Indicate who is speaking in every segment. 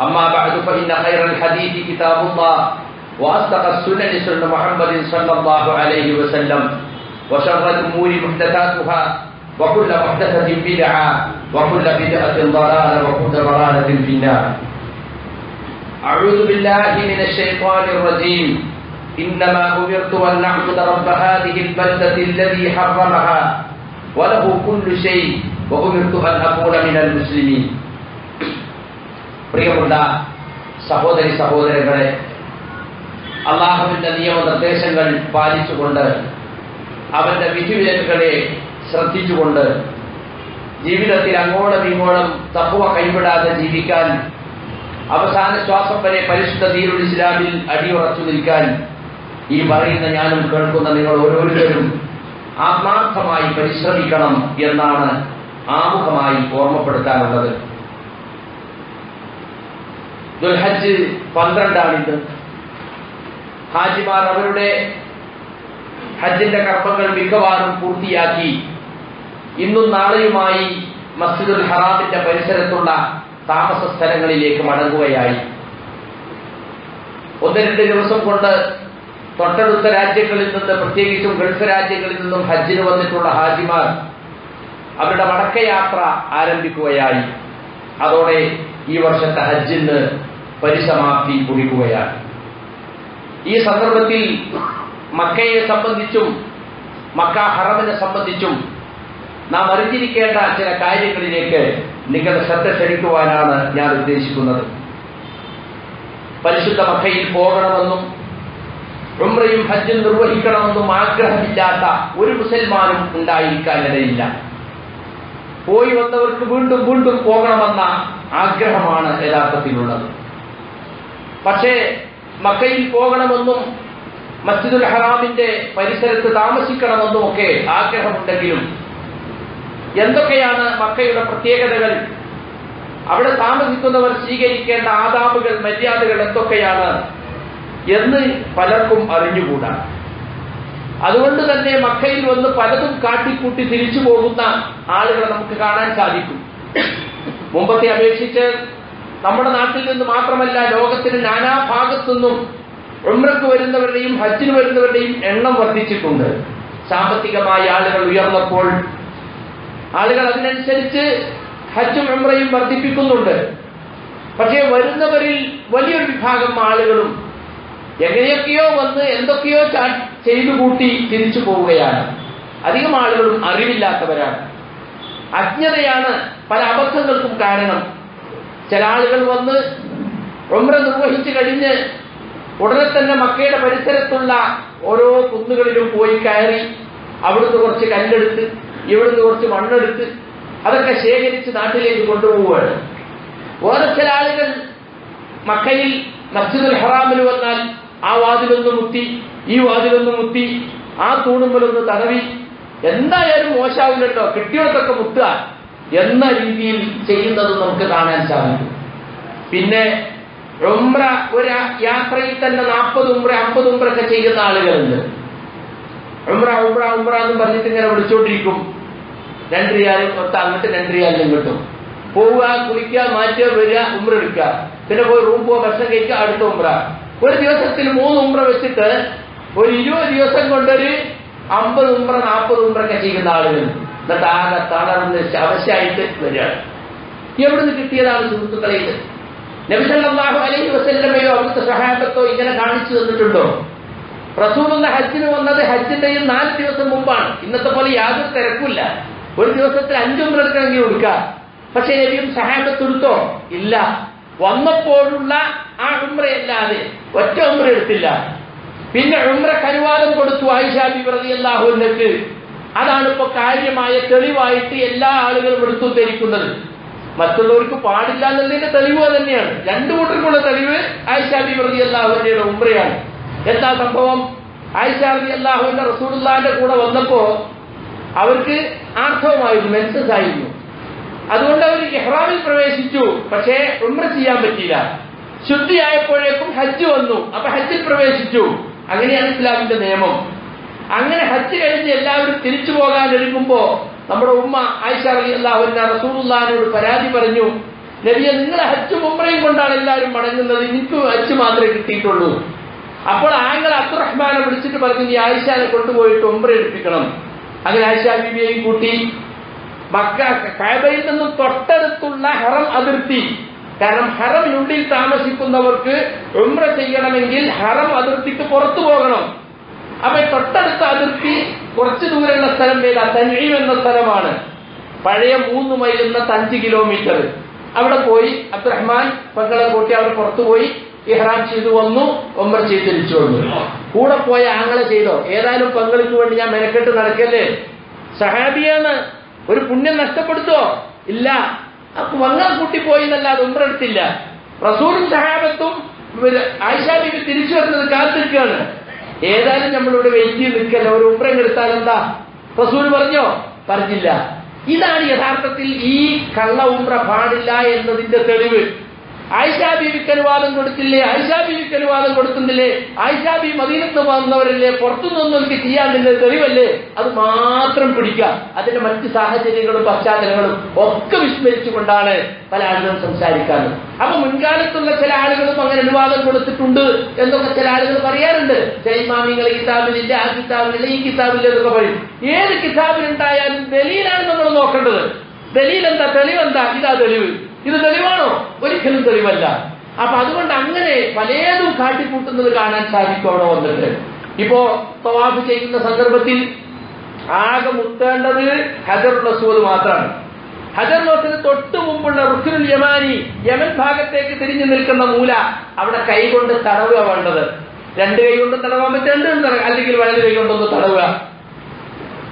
Speaker 1: أما بعد فإن خير الحديث كتاب الله وأصدق السنن سنة محمد صلى الله عليه وسلم وشر الأمور محدثاتها وكل محدثة بدعة وكل بدعة ضلالة وكل ضلالة في النار. أعوذ بالله من الشيطان الرجيم. إنما أمرت أن نعبد رب هذه البلدة الذي حرمها وله كل شيء وأمرت أن أكون من المسلمين. പ്രിയമുള്ള സഹോദരി സഹോദരങ്ങളെ അള്ളാഹുവിന്റെ നിയമനിർദ്ദേശങ്ങൾ പാലിച്ചുകൊണ്ട് അവന്റെ വിധിവിലക്കുകളെ ശ്രദ്ധിച്ചുകൊണ്ട് ജീവിതത്തിൽ അങ്ങോളം ഇങ്ങോളം തപ്പുവ കൈവിടാതെ ജീവിക്കാൻ അവസാന ശ്വാസം വരെ പരിശുദ്ധ ദീരുൽ ഇസ്ലാമിൽ അടിയുറച്ചു നിൽക്കാൻ ഈ പറയുന്ന ഞാനും കേൾക്കുന്ന നിങ്ങൾ ഓരോരുത്തരും ആത്മാർത്ഥമായി പരിശ്രമിക്കണം എന്നാണ് ആമുഖമായി ഓർമ്മപ്പെടുത്താനുള്ളത്. ദുൽഹജ്ജ് പന്ത്രണ്ടാണിത്. ഹാജിമാർ അവരുടെ ഹജ്ജിന്റെ കർമ്മങ്ങൾ മിക്കവാറും പൂർത്തിയാക്കി. ഇന്നും നാളെയുമായി മസ്ജിദുൽ ഹറാമിന്റെ പരിസരത്തുള്ള താമസ സ്ഥലങ്ങളിലേക്ക് മടങ്ങുകയായി. ഒന്ന് രണ്ട് ദിവസം കൊണ്ട് തൊട്ടടുത്ത രാജ്യങ്ങളിൽ നിന്ന് പ്രത്യേകിച്ചും ഗൾഫ് രാജ്യങ്ങളിൽ നിന്നും ഹജ്ജിന് വന്നിട്ടുള്ള ഹാജിമാർ അവരുടെ മടക്കയാത്ര ആരംഭിക്കുകയായി. അതോടെ ഈ വർഷത്തെ ഹജ്ജിന് പരിസമാപ്തി കുറിക്കുകയാണ്. ഈ സന്ദർഭത്തിൽ മക്കയെ സംബന്ധിച്ചും മക്ക ഹറമിനെ സംബന്ധിച്ചും നാം അറിഞ്ഞിരിക്കേണ്ട ചില കാര്യങ്ങളിലേക്ക് നിങ്ങളുടെ ശ്രദ്ധ ക്ഷണിക്കുവാനാണ് ഞാൻ ഉദ്ദേശിക്കുന്നത്. പരിശുദ്ധ മക്കയിൽ പോകണമെന്നും ഉംറയും ഹജ്ജും നിർവഹിക്കണമെന്നും ആഗ്രഹമില്ലാത്ത ഒരു മുസൽമാനും ഉണ്ടായിരിക്കാനിടയില്ല പോയി വന്നവർക്ക് വീണ്ടും വീണ്ടും പോകണമെന്ന ആഗ്രഹമാണ് യഥാർത്ഥത്തിലുള്ളത്. പക്ഷേ മക്കയിൽ പോകണമെന്നും മസ്ജിദുൽ ഹറാമിന്റെ പരിസരത്ത് താമസിക്കണമെന്നും ഒക്കെ ആഗ്രഹമുണ്ടെങ്കിലും എന്തൊക്കെയാണ് മക്കയുടെ പ്രത്യേകതകൾ? അവിടെ താമസിക്കുന്നവർ സ്വീകരിക്കേണ്ട ആദാബുകൾ മര്യാദകൾ എന്തൊക്കെയാണ് എന്ന് പലർക്കും അറിഞ്ഞുകൂടാ. അതുകൊണ്ട് തന്നെ മക്കയിൽ വന്ന് പലതും കാട്ടിക്കൂട്ടി തിരിച്ചു പോകുന്ന ആളുകളെ നമുക്ക് കാണാൻ സാധിക്കും. മുമ്പത്തെ അപേക്ഷിച്ച് നമ്മുടെ നാട്ടിൽ നിന്ന് മാത്രമല്ല ലോകത്തിന് നാനാഭാഗത്തു നിന്നും ഉമ്രക്ക് വരുന്നവരുടെയും ഹജ്ജിന് വരുന്നവരുടെയും എണ്ണം വർദ്ധിച്ചിട്ടുണ്ട്. സാമ്പത്തികമായി ആളുകൾ ഉയർന്നപ്പോൾ ആളുകൾ അതിനനുസരിച്ച് ഹജ്ജും ഉമ്രയും വർദ്ധിപ്പിക്കുന്നുണ്ട്. പക്ഷേ വരുന്നവരിൽ വലിയൊരു വിഭാഗം ആളുകളും എങ്ങനെയൊക്കെയോ വന്ന് എന്തൊക്കെയോ ചെയ്തു കൂട്ടി തിരിച്ചു പോവുകയാണ്. അധികം ആളുകളും അറിവില്ലാത്തവരാണ്. അജ്ഞതയാണ് പല അബദ്ധങ്ങൾക്കും കാരണം. ചില ആളുകൾ വന്ന് ഉമ്ര നിർവഹിച്ചു കഴിഞ്ഞ് ഉടനെ തന്നെ മക്കയുടെ പരിസരത്തുള്ള ഓരോ കുന്നുകളിലും പോയി കയറി അവിടുന്ന് കുറച്ച് കല്ലെടുത്ത് ഇവിടുന്ന് കുറച്ച് മണ്ണെടുത്ത് അതൊക്കെ ശേഖരിച്ച് നാട്ടിലേക്ക് കൊണ്ടുപോവുകയാണ്. വേറെ ചില ആളുകൾ മക്കയിൽ മസ്ജിദുൽ ഹറാമിൽ വന്നാൽ ആ വാതിലൊന്ന് മുത്തി ഈ വാതിലൊന്ന് മുത്തി ആ തൂണുമ്പലൊന്ന് തടവി. എന്തായാലും മോശാവില്ലല്ലോ കിട്ടിയതൊക്കെ മുത്തുക എന്ന രീതിയിൽ ചെയ്യുന്നത് നമുക്ക് കാണാൻ സാധിക്കും. പിന്നെ ഉംറ ഒരു യാത്രയിൽ തന്നെ നാൽപ്പത് ഉംറ അമ്പത് ഉംറ ചെയ്യുന്ന ആളുകളുണ്ട്. ഉംറ ഉംറ ഉംറ എന്ന് പറഞ്ഞിട്ട് ഇങ്ങനെ വിളിച്ചോണ്ടിരിക്കും. രണ്ട് റിയാലും തൊട്ട് അങ്ങോട്ട് രണ്ട് റിയാലും കിട്ടും പോവുക കുളിക്കുക മാറ്റുക വരിക ഉംറ എടുക്കുക. പിന്നെ പോയി റൂം പോവുക ഭക്ഷണം കഴിക്കുക അടുത്ത ഉംറ. ഒരു ദിവസത്തിൽ മൂന്ന് ഉംറ വെച്ചിട്ട് ഒരു ഇരുപത് ദിവസം കൊണ്ടൊരു അമ്പത് ഉംറ നാൽപ്പത് ഉംറ ഒക്കെ ചെയ്യുന്ന ആളുകൾ ആകെ തളർന്ന് ശവശായിട്ട് വരികയാണ്. എവിടുന്ന് കിട്ടിയതാണ് സുഹൃത്തുക്കളെ ഇത്? നബിസല്ലാഹു അലൈഹി വസല്ലമയോ അവിടുത്തെ സഹായത്തോ ഇങ്ങനെ കാണിച്ചു തന്നിട്ടുണ്ടോ? റസൂലുള്ള ഹജ്ജിന് വന്നത് ഹജ്ജിന്റെയും നാല് ദിവസം മുമ്പാണ്. ഇന്നത്തെ പോലെ യാതൊരു തിരക്കില്ല ഒരു ദിവസത്തിൽ അഞ്ചും എടുക്കണമെങ്കിൽ കൊടുക്കാം പക്ഷെ നബിയും സഹായത്തെടുത്തോ ഇല്ല. വന്നപ്പോഴുള്ള ആ ഉമ്രയല്ലാതെ ഒറ്റ ഉമ്ര എടുത്തില്ല. പിന്നെ ഉമ്ര കരുവാദം കൊടുത്തു ആയിഷാബി പ്രതി അള്ളാഹുവിനക്ക് അതാണ് ഇപ്പൊ കാര്യമായ തെളിവായിട്ട് എല്ലാ ആളുകളും എടുത്തു ധരിക്കുന്നത് മറ്റുള്ളവർക്ക് പാടില്ല എന്നതിന്റെ തെളിവ് തന്നെയാണ്. രണ്ടു കൂട്ടർക്കുള്ള തെളിവ് ആയിഷാബി പ്രതി അള്ളാഹുവിന്റെ ഉമ്രയാണ് എന്താ സംഭവം? ആയിഷാബി അള്ളാഹുവിന്റെ റസൂലുള്ളാന്റെ കൂടെ വന്നപ്പോ അവർക്ക് ആർത്തവമായിരുന്നു മെൻസസ് ആയിരുന്നു അതുകൊണ്ട് അവർ ഇഹ്റാമിൽ പ്രവേശിച്ചു. പക്ഷേ ഉമ്ര ചെയ്യാൻ പറ്റിയില്ല. ശുദ്ധിയായപ്പോഴേക്കും ഹജ്ജ് വന്നു. അപ്പൊ ഹജ്ജിൽ പ്രവേശിച്ചു. അങ്ങനെയാണ് ഇസ്ലാമിന്റെ നിയമം. അങ്ങനെ ഹജ്ജ് കഴിഞ്ഞ് എല്ലാവരും തിരിച്ചു പോകാൻ ഒരുങ്ങുമ്പോ നമ്മുടെ ഉമ്മ ആയിഷ അലി അള്ളാഹുവിന്റെ റസൂലുള്ളാഹിനോട് പരാതി പറഞ്ഞു നബിയെ നിങ്ങളെ ഹജ്ജ് ഉമ്രയും കൊണ്ടാണ് എല്ലാവരും മടങ്ങുന്നത്. എനിക്ക് ഹജ്ജ് മാത്രമേ കിട്ടിയിട്ടുള്ളൂ. അപ്പോൾ ആങ്ങൾ അബ്ദുറഹ്മാനെ വിളിച്ചിട്ട് പറഞ്ഞു ഈ ആയിഷാനെ കൊണ്ടുപോയിട്ട് ഉമ്ര എടുപ്പിക്കണം. അങ്ങനെ ആയിഷ ബീബിയെയും കൂട്ടി മക്ക കാബയിൽ നിന്നും തൊട്ടടുത്തുള്ള ഹറം അതിർത്തി. കാരണം ഹറം ഉള്ളിൽ താമസിക്കുന്നവർക്ക് ഉമ്ര ചെയ്യണമെങ്കിൽ ഹറം അതിർത്തിക്ക് പുറത്തു പോകണം. അപ്പൊ തൊട്ടടുത്ത അതിർത്തി കുറച്ച് ദൂരെയുള്ള സ്ഥലം ഏതാ? തൻഈം എന്ന സ്ഥലമാണ്. പഴയ മൂന്ന് മൈൽ എന്ന അഞ്ച് കിലോമീറ്റർ. അവിടെ പോയി അബ്ദുറഹ്മാൻ പങ്കളെ കൂട്ടി അവർ പുറത്തു പോയി. ഇഹ്റാം ചെയ്തു വന്നു ഒമ്പർ ചെയ്ത് തിരിച്ചു വന്നു. കൂടെ പോയ ആങ്ങളെ ചെയ്തോ? ഏതായാലും പങ്ങൾക്ക് വേണ്ടി ഞാൻ മെനക്കെട്ട് നടക്കല്ലേ? സഹാബിയാണ് ഒരു പുണ്യം നഷ്ടപ്പെടുത്തോ? ഇല്ല. വങ്ങൾ കൂട്ടി പോയി എന്നല്ലാതെ ഉമ്ര എടുത്തില്ല. റസൂലും സഹാബത്തും ആയിഷാബിക്ക് തിരിച്ചു വരുന്നത് കാത്തിരിക്കുകയാണ്. ഏതായാലും നമ്മളിവിടെ വെയിറ്റ് ചെയ്ത് നിൽക്കല്ല? ഒരു ഉമ്ര എടുത്താൽ എന്താ? റസൂൽ പറഞ്ഞോ? പറഞ്ഞില്ല. ഇതാണ് യഥാർത്ഥത്തിൽ ഈ കള്ള ഉമ്ര പാടില്ല എന്നതിന്റെ തെളിവ്. ആയിഷാ ബീവിക്ക് അനുവാദം കൊടുത്തില്ലേ? ആയിഷാ ബീവിക്ക് അനുവാദം കൊടുക്കുന്നില്ലേ? ആയിഷാ ബി മദീനത്ത് വന്നവരല്ലേ? പുറത്തുനിന്നൊന്നും എനിക്ക് ചെയ്യാനില്ല തെളിവല്ലേ? അത് മാത്രം പിടിക്കുക. അതിന്റെ മറ്റ് സാഹചര്യങ്ങളും പശ്ചാത്തലങ്ങളും ഒക്കെ വിസ്മരിച്ചുകൊണ്ടാണ് പല ആളുകളും സംസാരിക്കാറ്. അപ്പൊ മുൻകാലത്തുള്ള ചില ആളുകളും അങ്ങനെ അനുവാദം കൊടുത്തിട്ടുണ്ട് എന്നൊക്കെ ചില ആളുകൾ പറയാറുണ്ട്. ജൈമാമിങ്ങൾ കിതാബിലില്ല ആ കിതാബിലില്ല ഈ കിതാബില്ല എന്നൊക്കെ പറയും. ഏത് കിതാബിലുണ്ടായാലും ദലീലാണ് നമ്മൾ നോക്കേണ്ടത്. ദലീൽ എന്താ? തെളിവെന്താ? ഇതാ തെളിവ്. ഇത് തെളിവാണോ? ഒരിക്കലും തെളിവല്ല. അപ്പൊ അതുകൊണ്ട് അങ്ങനെ പലതും കാട്ടിക്കൂട്ടുന്നത് കാണാൻ സാധിക്കും അവിടെ വന്നിട്ട്. ഇപ്പോ തവാഫ് ചെയ്യുന്ന സന്ദർഭത്തിൽ ആകെ മുത്തേണ്ടത് ഹജർ റസൂൽ മാത്രമാണ്. ഹജർ നോസിന് തൊട്ട് മുമ്പുള്ള റുഖുൽ യമാനി യമൻ ഭാഗത്തേക്ക് തിരിഞ്ഞു നിൽക്കുന്ന മൂല അവിടെ കൈകൊണ്ട് തടവുക വേണ്ടത്. രണ്ട് കൈ കൊണ്ട് തടവാൻ പറ്റുന്നുണ്ട് അല്ലെങ്കിൽ വലത് കൈ കൊണ്ടൊന്ന് തടവുക.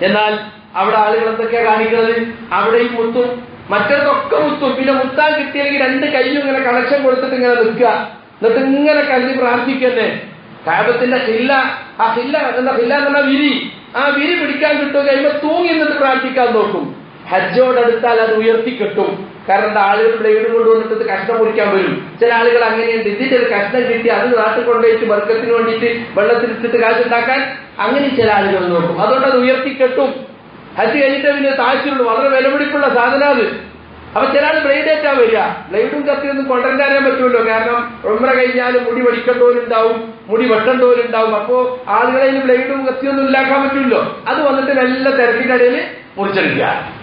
Speaker 1: എന്നാൽ അവിടെ ആളുകൾ എന്തൊക്കെയാ കാണിക്കുന്നത്? അവിടെയും മുത്തും മറ്റൊക്കെ മുത്തും പിന്നെ മുത്താൻ കിട്ടിയില്ലെങ്കിൽ രണ്ട് കൈയും ഇങ്ങനെ കണക്ഷൻ കൊടുത്തിട്ട് ഇങ്ങനെ നിൽക്കുക. എന്നിട്ട് ഇങ്ങനെ കരുതി പ്രാർത്ഥിക്കന്നെ. കാബത്തിന്റെ ഹില്ല ആ ഹില്ല എന്താ ഹില്ല എന്ന് വിരി. ആ വിരി പിടിക്കാൻ കിട്ടുക കഴിയുമ്പോൾ തൂങ്ങി നിന്നിട്ട് പ്രാർത്ഥിക്കാൻ നോക്കും. ഹജ്ജോടടുത്താൽ അത് ഉയർത്തി കിട്ടും. കാരണം എന്താ? ആളുകൾ ബ്ലേഡ് കൊണ്ടുവന്നിട്ട് കഷ്ണം മുറിക്കാൻ വരും. ചില ആളുകൾ അങ്ങനെയുണ്ട്. ഇതിന്റെ ഒരു കഷ്ണം കിട്ടി അത് നാട്ടിൽ കൊണ്ടുപോയിട്ട് വർക്കത്തിന് വേണ്ടിയിട്ട് വെള്ളത്തിലിട്ടിട്ട് കാശുണ്ടാക്കാൻ അങ്ങനെ ചില ആളുകൾ നോക്കും. അതുകൊണ്ട് അത് ഉയർത്തി കെട്ടും. ഹജ്ജ് കഴിഞ്ഞിട്ട് പിന്നെ താഴ്ചയുള്ളൂ വളരെ വിലപിടിപ്പുള്ള സാധനം അത്. അപ്പൊ ചില ബ്ലൈഡേറ്റാ വരിക. ബ്ലേഡും കത്തിയൊന്നും കൊണ്ടുവരാൻ പറ്റുമല്ലോ കാരണം ഉമ്ര കഴിഞ്ഞാലും മുടി വടിക്കേണ്ടവരുണ്ടാവും മുടി വെട്ടേണ്ടവരുണ്ടാവും അപ്പോ ആളുകളെ ഇനി ബ്ലേഡും കത്തിയൊന്നും ഇല്ലാക്കാൻ പറ്റുമല്ലോ അത് വന്നിട്ട് നല്ല തിരക്കിനിടയിൽ മുറിച്ചെടുക്കുക.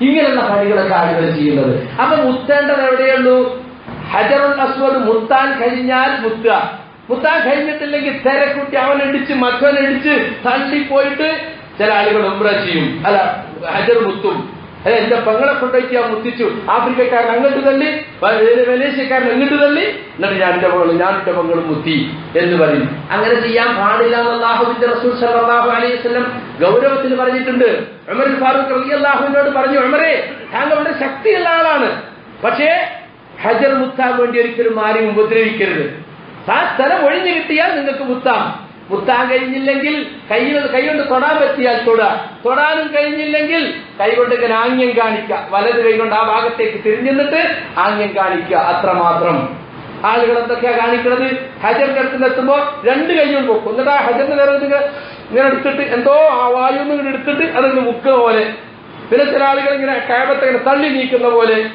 Speaker 1: ഇങ്ങനെയുള്ള പണികളൊക്കെ ആളുകൾ ചെയ്യുന്നത്. അപ്പൊ മുത്തേണ്ടത് എവിടെയുള്ളൂ? ഹജറുൽ അസ്വദ് മുത്താൻ കഴിഞ്ഞാൽ മുത്തുക. മുത്താൻ കഴിഞ്ഞിട്ടില്ലെങ്കിൽ തിരക്കുട്ടി അവൻ ഇടിച്ച് മറ്റവൻ ഇടിച്ച് തള്ളിപ്പോയിട്ട് ചില ആളുകൾ ഉംറ ചെയ്യും. അല്ല ഹജർ മുത്തും. അല്ലെ എന്റെ പെങ്ങളെ കൊണ്ടുപോയിട്ട് ഞാൻ മുത്തിച്ചു. ആഫ്രിക്കക്കാരൻ അങ്ങോട്ട് തള്ളി മലേഷ്യക്കാരൻ അങ്ങോട്ട് തള്ളി. എന്നിട്ട് ഞാൻ എന്റെ മകളും ഞാൻ എന്റെ മകളും മുത്തി എന്ന് പറയും. അങ്ങനെ ചെയ്യാൻ പാടില്ല എന്ന് റസൂൽ സല്ലല്ലാഹു അലൈഹി വസല്ലം ഗൗരവത്തിൽ പറഞ്ഞിട്ടുണ്ട്. ഉമർ ഫാറൂഖ് റളിയല്ലാഹുവിനോട് പറഞ്ഞു ഉമറേ താങ്കളുടെ ശക്തിയുള്ള ആളാണ്. പക്ഷേ ഹജർ മുത്താൻ വേണ്ടി ഒരിക്കലും ആരെയും ഉപദ്രവിക്കരുത്. ആ സ്ഥലം ഒഴിഞ്ഞു കിട്ടിയാൽ നിങ്ങൾക്ക് മുത്താം. മുത്താൻ കഴിഞ്ഞില്ലെങ്കിൽ കൈ കൈകൊണ്ട് തൊടാൻ പറ്റിയാൽ തൊടുക തൊടാനും കഴിഞ്ഞില്ലെങ്കിൽ കൈകൊണ്ട് ഇങ്ങനെ ആംഗ്യം കാണിക്കുക വലത് കൈകൊണ്ട് ആ ഭാഗത്തേക്ക് തിരിഞ്ഞിട്ട് ആംഗ്യം കാണിക്കുക അത്രമാത്രം. ആളുകൾ എന്തൊക്കെയാ കാണിക്കുന്നത് ഹജർ അടുത്ത് രണ്ട് കൈയും പൊക്കും. എന്നിട്ട് ആ ഹജറിന്റെ നേരെ ഇങ്ങനെ എടുത്തിട്ട് എന്തോ ആ വായു ഇങ്ങനെ എടുത്തിട്ട് അതിങ്ങനെ മുക്കുക പോലെ. പിന്നെ ചില ആളുകൾ ഇങ്ങനെ കാബത്തെ ഇങ്ങനെ തള്ളി നീക്കുന്ന പോലെ.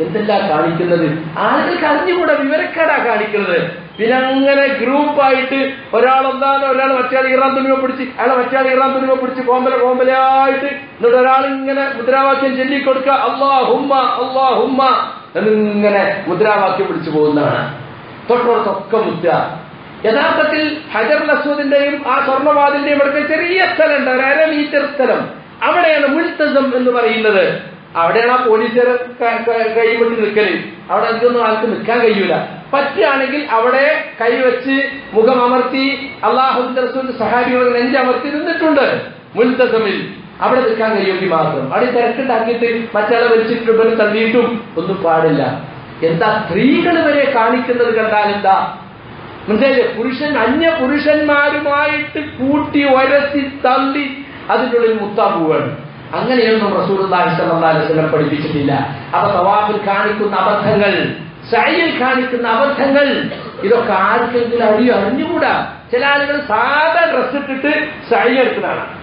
Speaker 1: എന്തെല്ലാം കാണിക്കുന്നത്? ആളുകൾക്ക് അറിഞ്ഞുകൂടെ വിവരക്കേടാ കാണിക്കുന്നത്. പിന്നെ അങ്ങനെ ഗ്രൂപ്പായിട്ട് ഒരാൾ എന്താണ് ഒരാൾ മറ്റേ ഇറാൻ തുണിമ പിടിച്ച് അയാളെ മറ്റേ ഇറാൻ തുണിമ പിടിച്ച് കോമ്പല കോമ്പലയായിട്ട് എന്നിട്ട് ഒരാൾ ഇങ്ങനെ മുദ്രാവാക്യം ചൊല്ലിക്കൊടുക്കുക. അള്ളാ ഹുമ്മ അള്ളാ ഹുമ്മ എന്നിങ്ങനെ മുദ്രാവാക്യം പിടിച്ചു പോകുന്നതാണ്. തൊട്ടടുത്തൊക്കെ മുദ്ര. യഥാർത്ഥത്തിൽ ഹജർ അസ്വദിന്റെയും ആ സ്വർണവാദിന്റെയും അടുക്കൽ ചെറിയ സ്ഥലമുണ്ട് ഒരു അര മീറ്റർ സ്ഥലം. അവിടെയാണ് മുൽത്തസം എന്ന് പറയുന്നത്. അവിടെയാണ് ആ പോലീസുകാർ കൈവിട്ട് നിൽക്കൽ. അവിടെ അധികമൊന്നും ആൾക്ക് നിൽക്കാൻ കഴിയൂല. പറ്റുകയാണെങ്കിൽ അവിടെ കൈവച്ച് മുഖം അമർത്തി അള്ളാഹു റസൂൽ സഹാബികൾ നെഞ്ചമർത്തി നിന്നിട്ടുണ്ട്. മുൽത്തസമിൽ. അവിടെ നിൽക്കാൻ കഴിയുമെങ്കിൽ മാത്രം. അവിടെ തിരക്കുണ്ടാക്കിയിട്ട് മറ്റാളെ വലിച്ചിട്ടുണ്ട് തള്ളിയിട്ടും ഒന്നും പാടില്ല. എന്താ സ്ത്രീകൾ വരെ കാണിക്കുന്നത് കണ്ടാൽ എന്താ? മനസ്സിലായില്ലേ? പുരുഷൻ അന്യ പുരുഷന്മാരുമായിട്ട് കൂട്ടി ഒരത്തി തള്ളി അതിനുള്ളിൽ മുത്താൻ പോവുകയാണ്. അങ്ങനെയൊന്നും റസൂലുള്ളാഹി സ്വല്ലല്ലാഹു അലൈഹി വസല്ലം പഠിപ്പിച്ചിട്ടില്ല. അപ്പൊ തവാഫിൽ കാണിക്കുന്ന അബദ്ധങ്ങൾ സൈയിൽ കാണിക്കുന്ന അബദ്ധങ്ങൾ. ഇതൊക്കെ ആർക്കെങ്കിലും അറിയോ? അറിഞ്ഞുകൂടാ. ചില ആളുകൾ സാധാ ഡ്രസ് ഇട്ടിട്ട് സൈ എടുക്കുന്നതാണ്.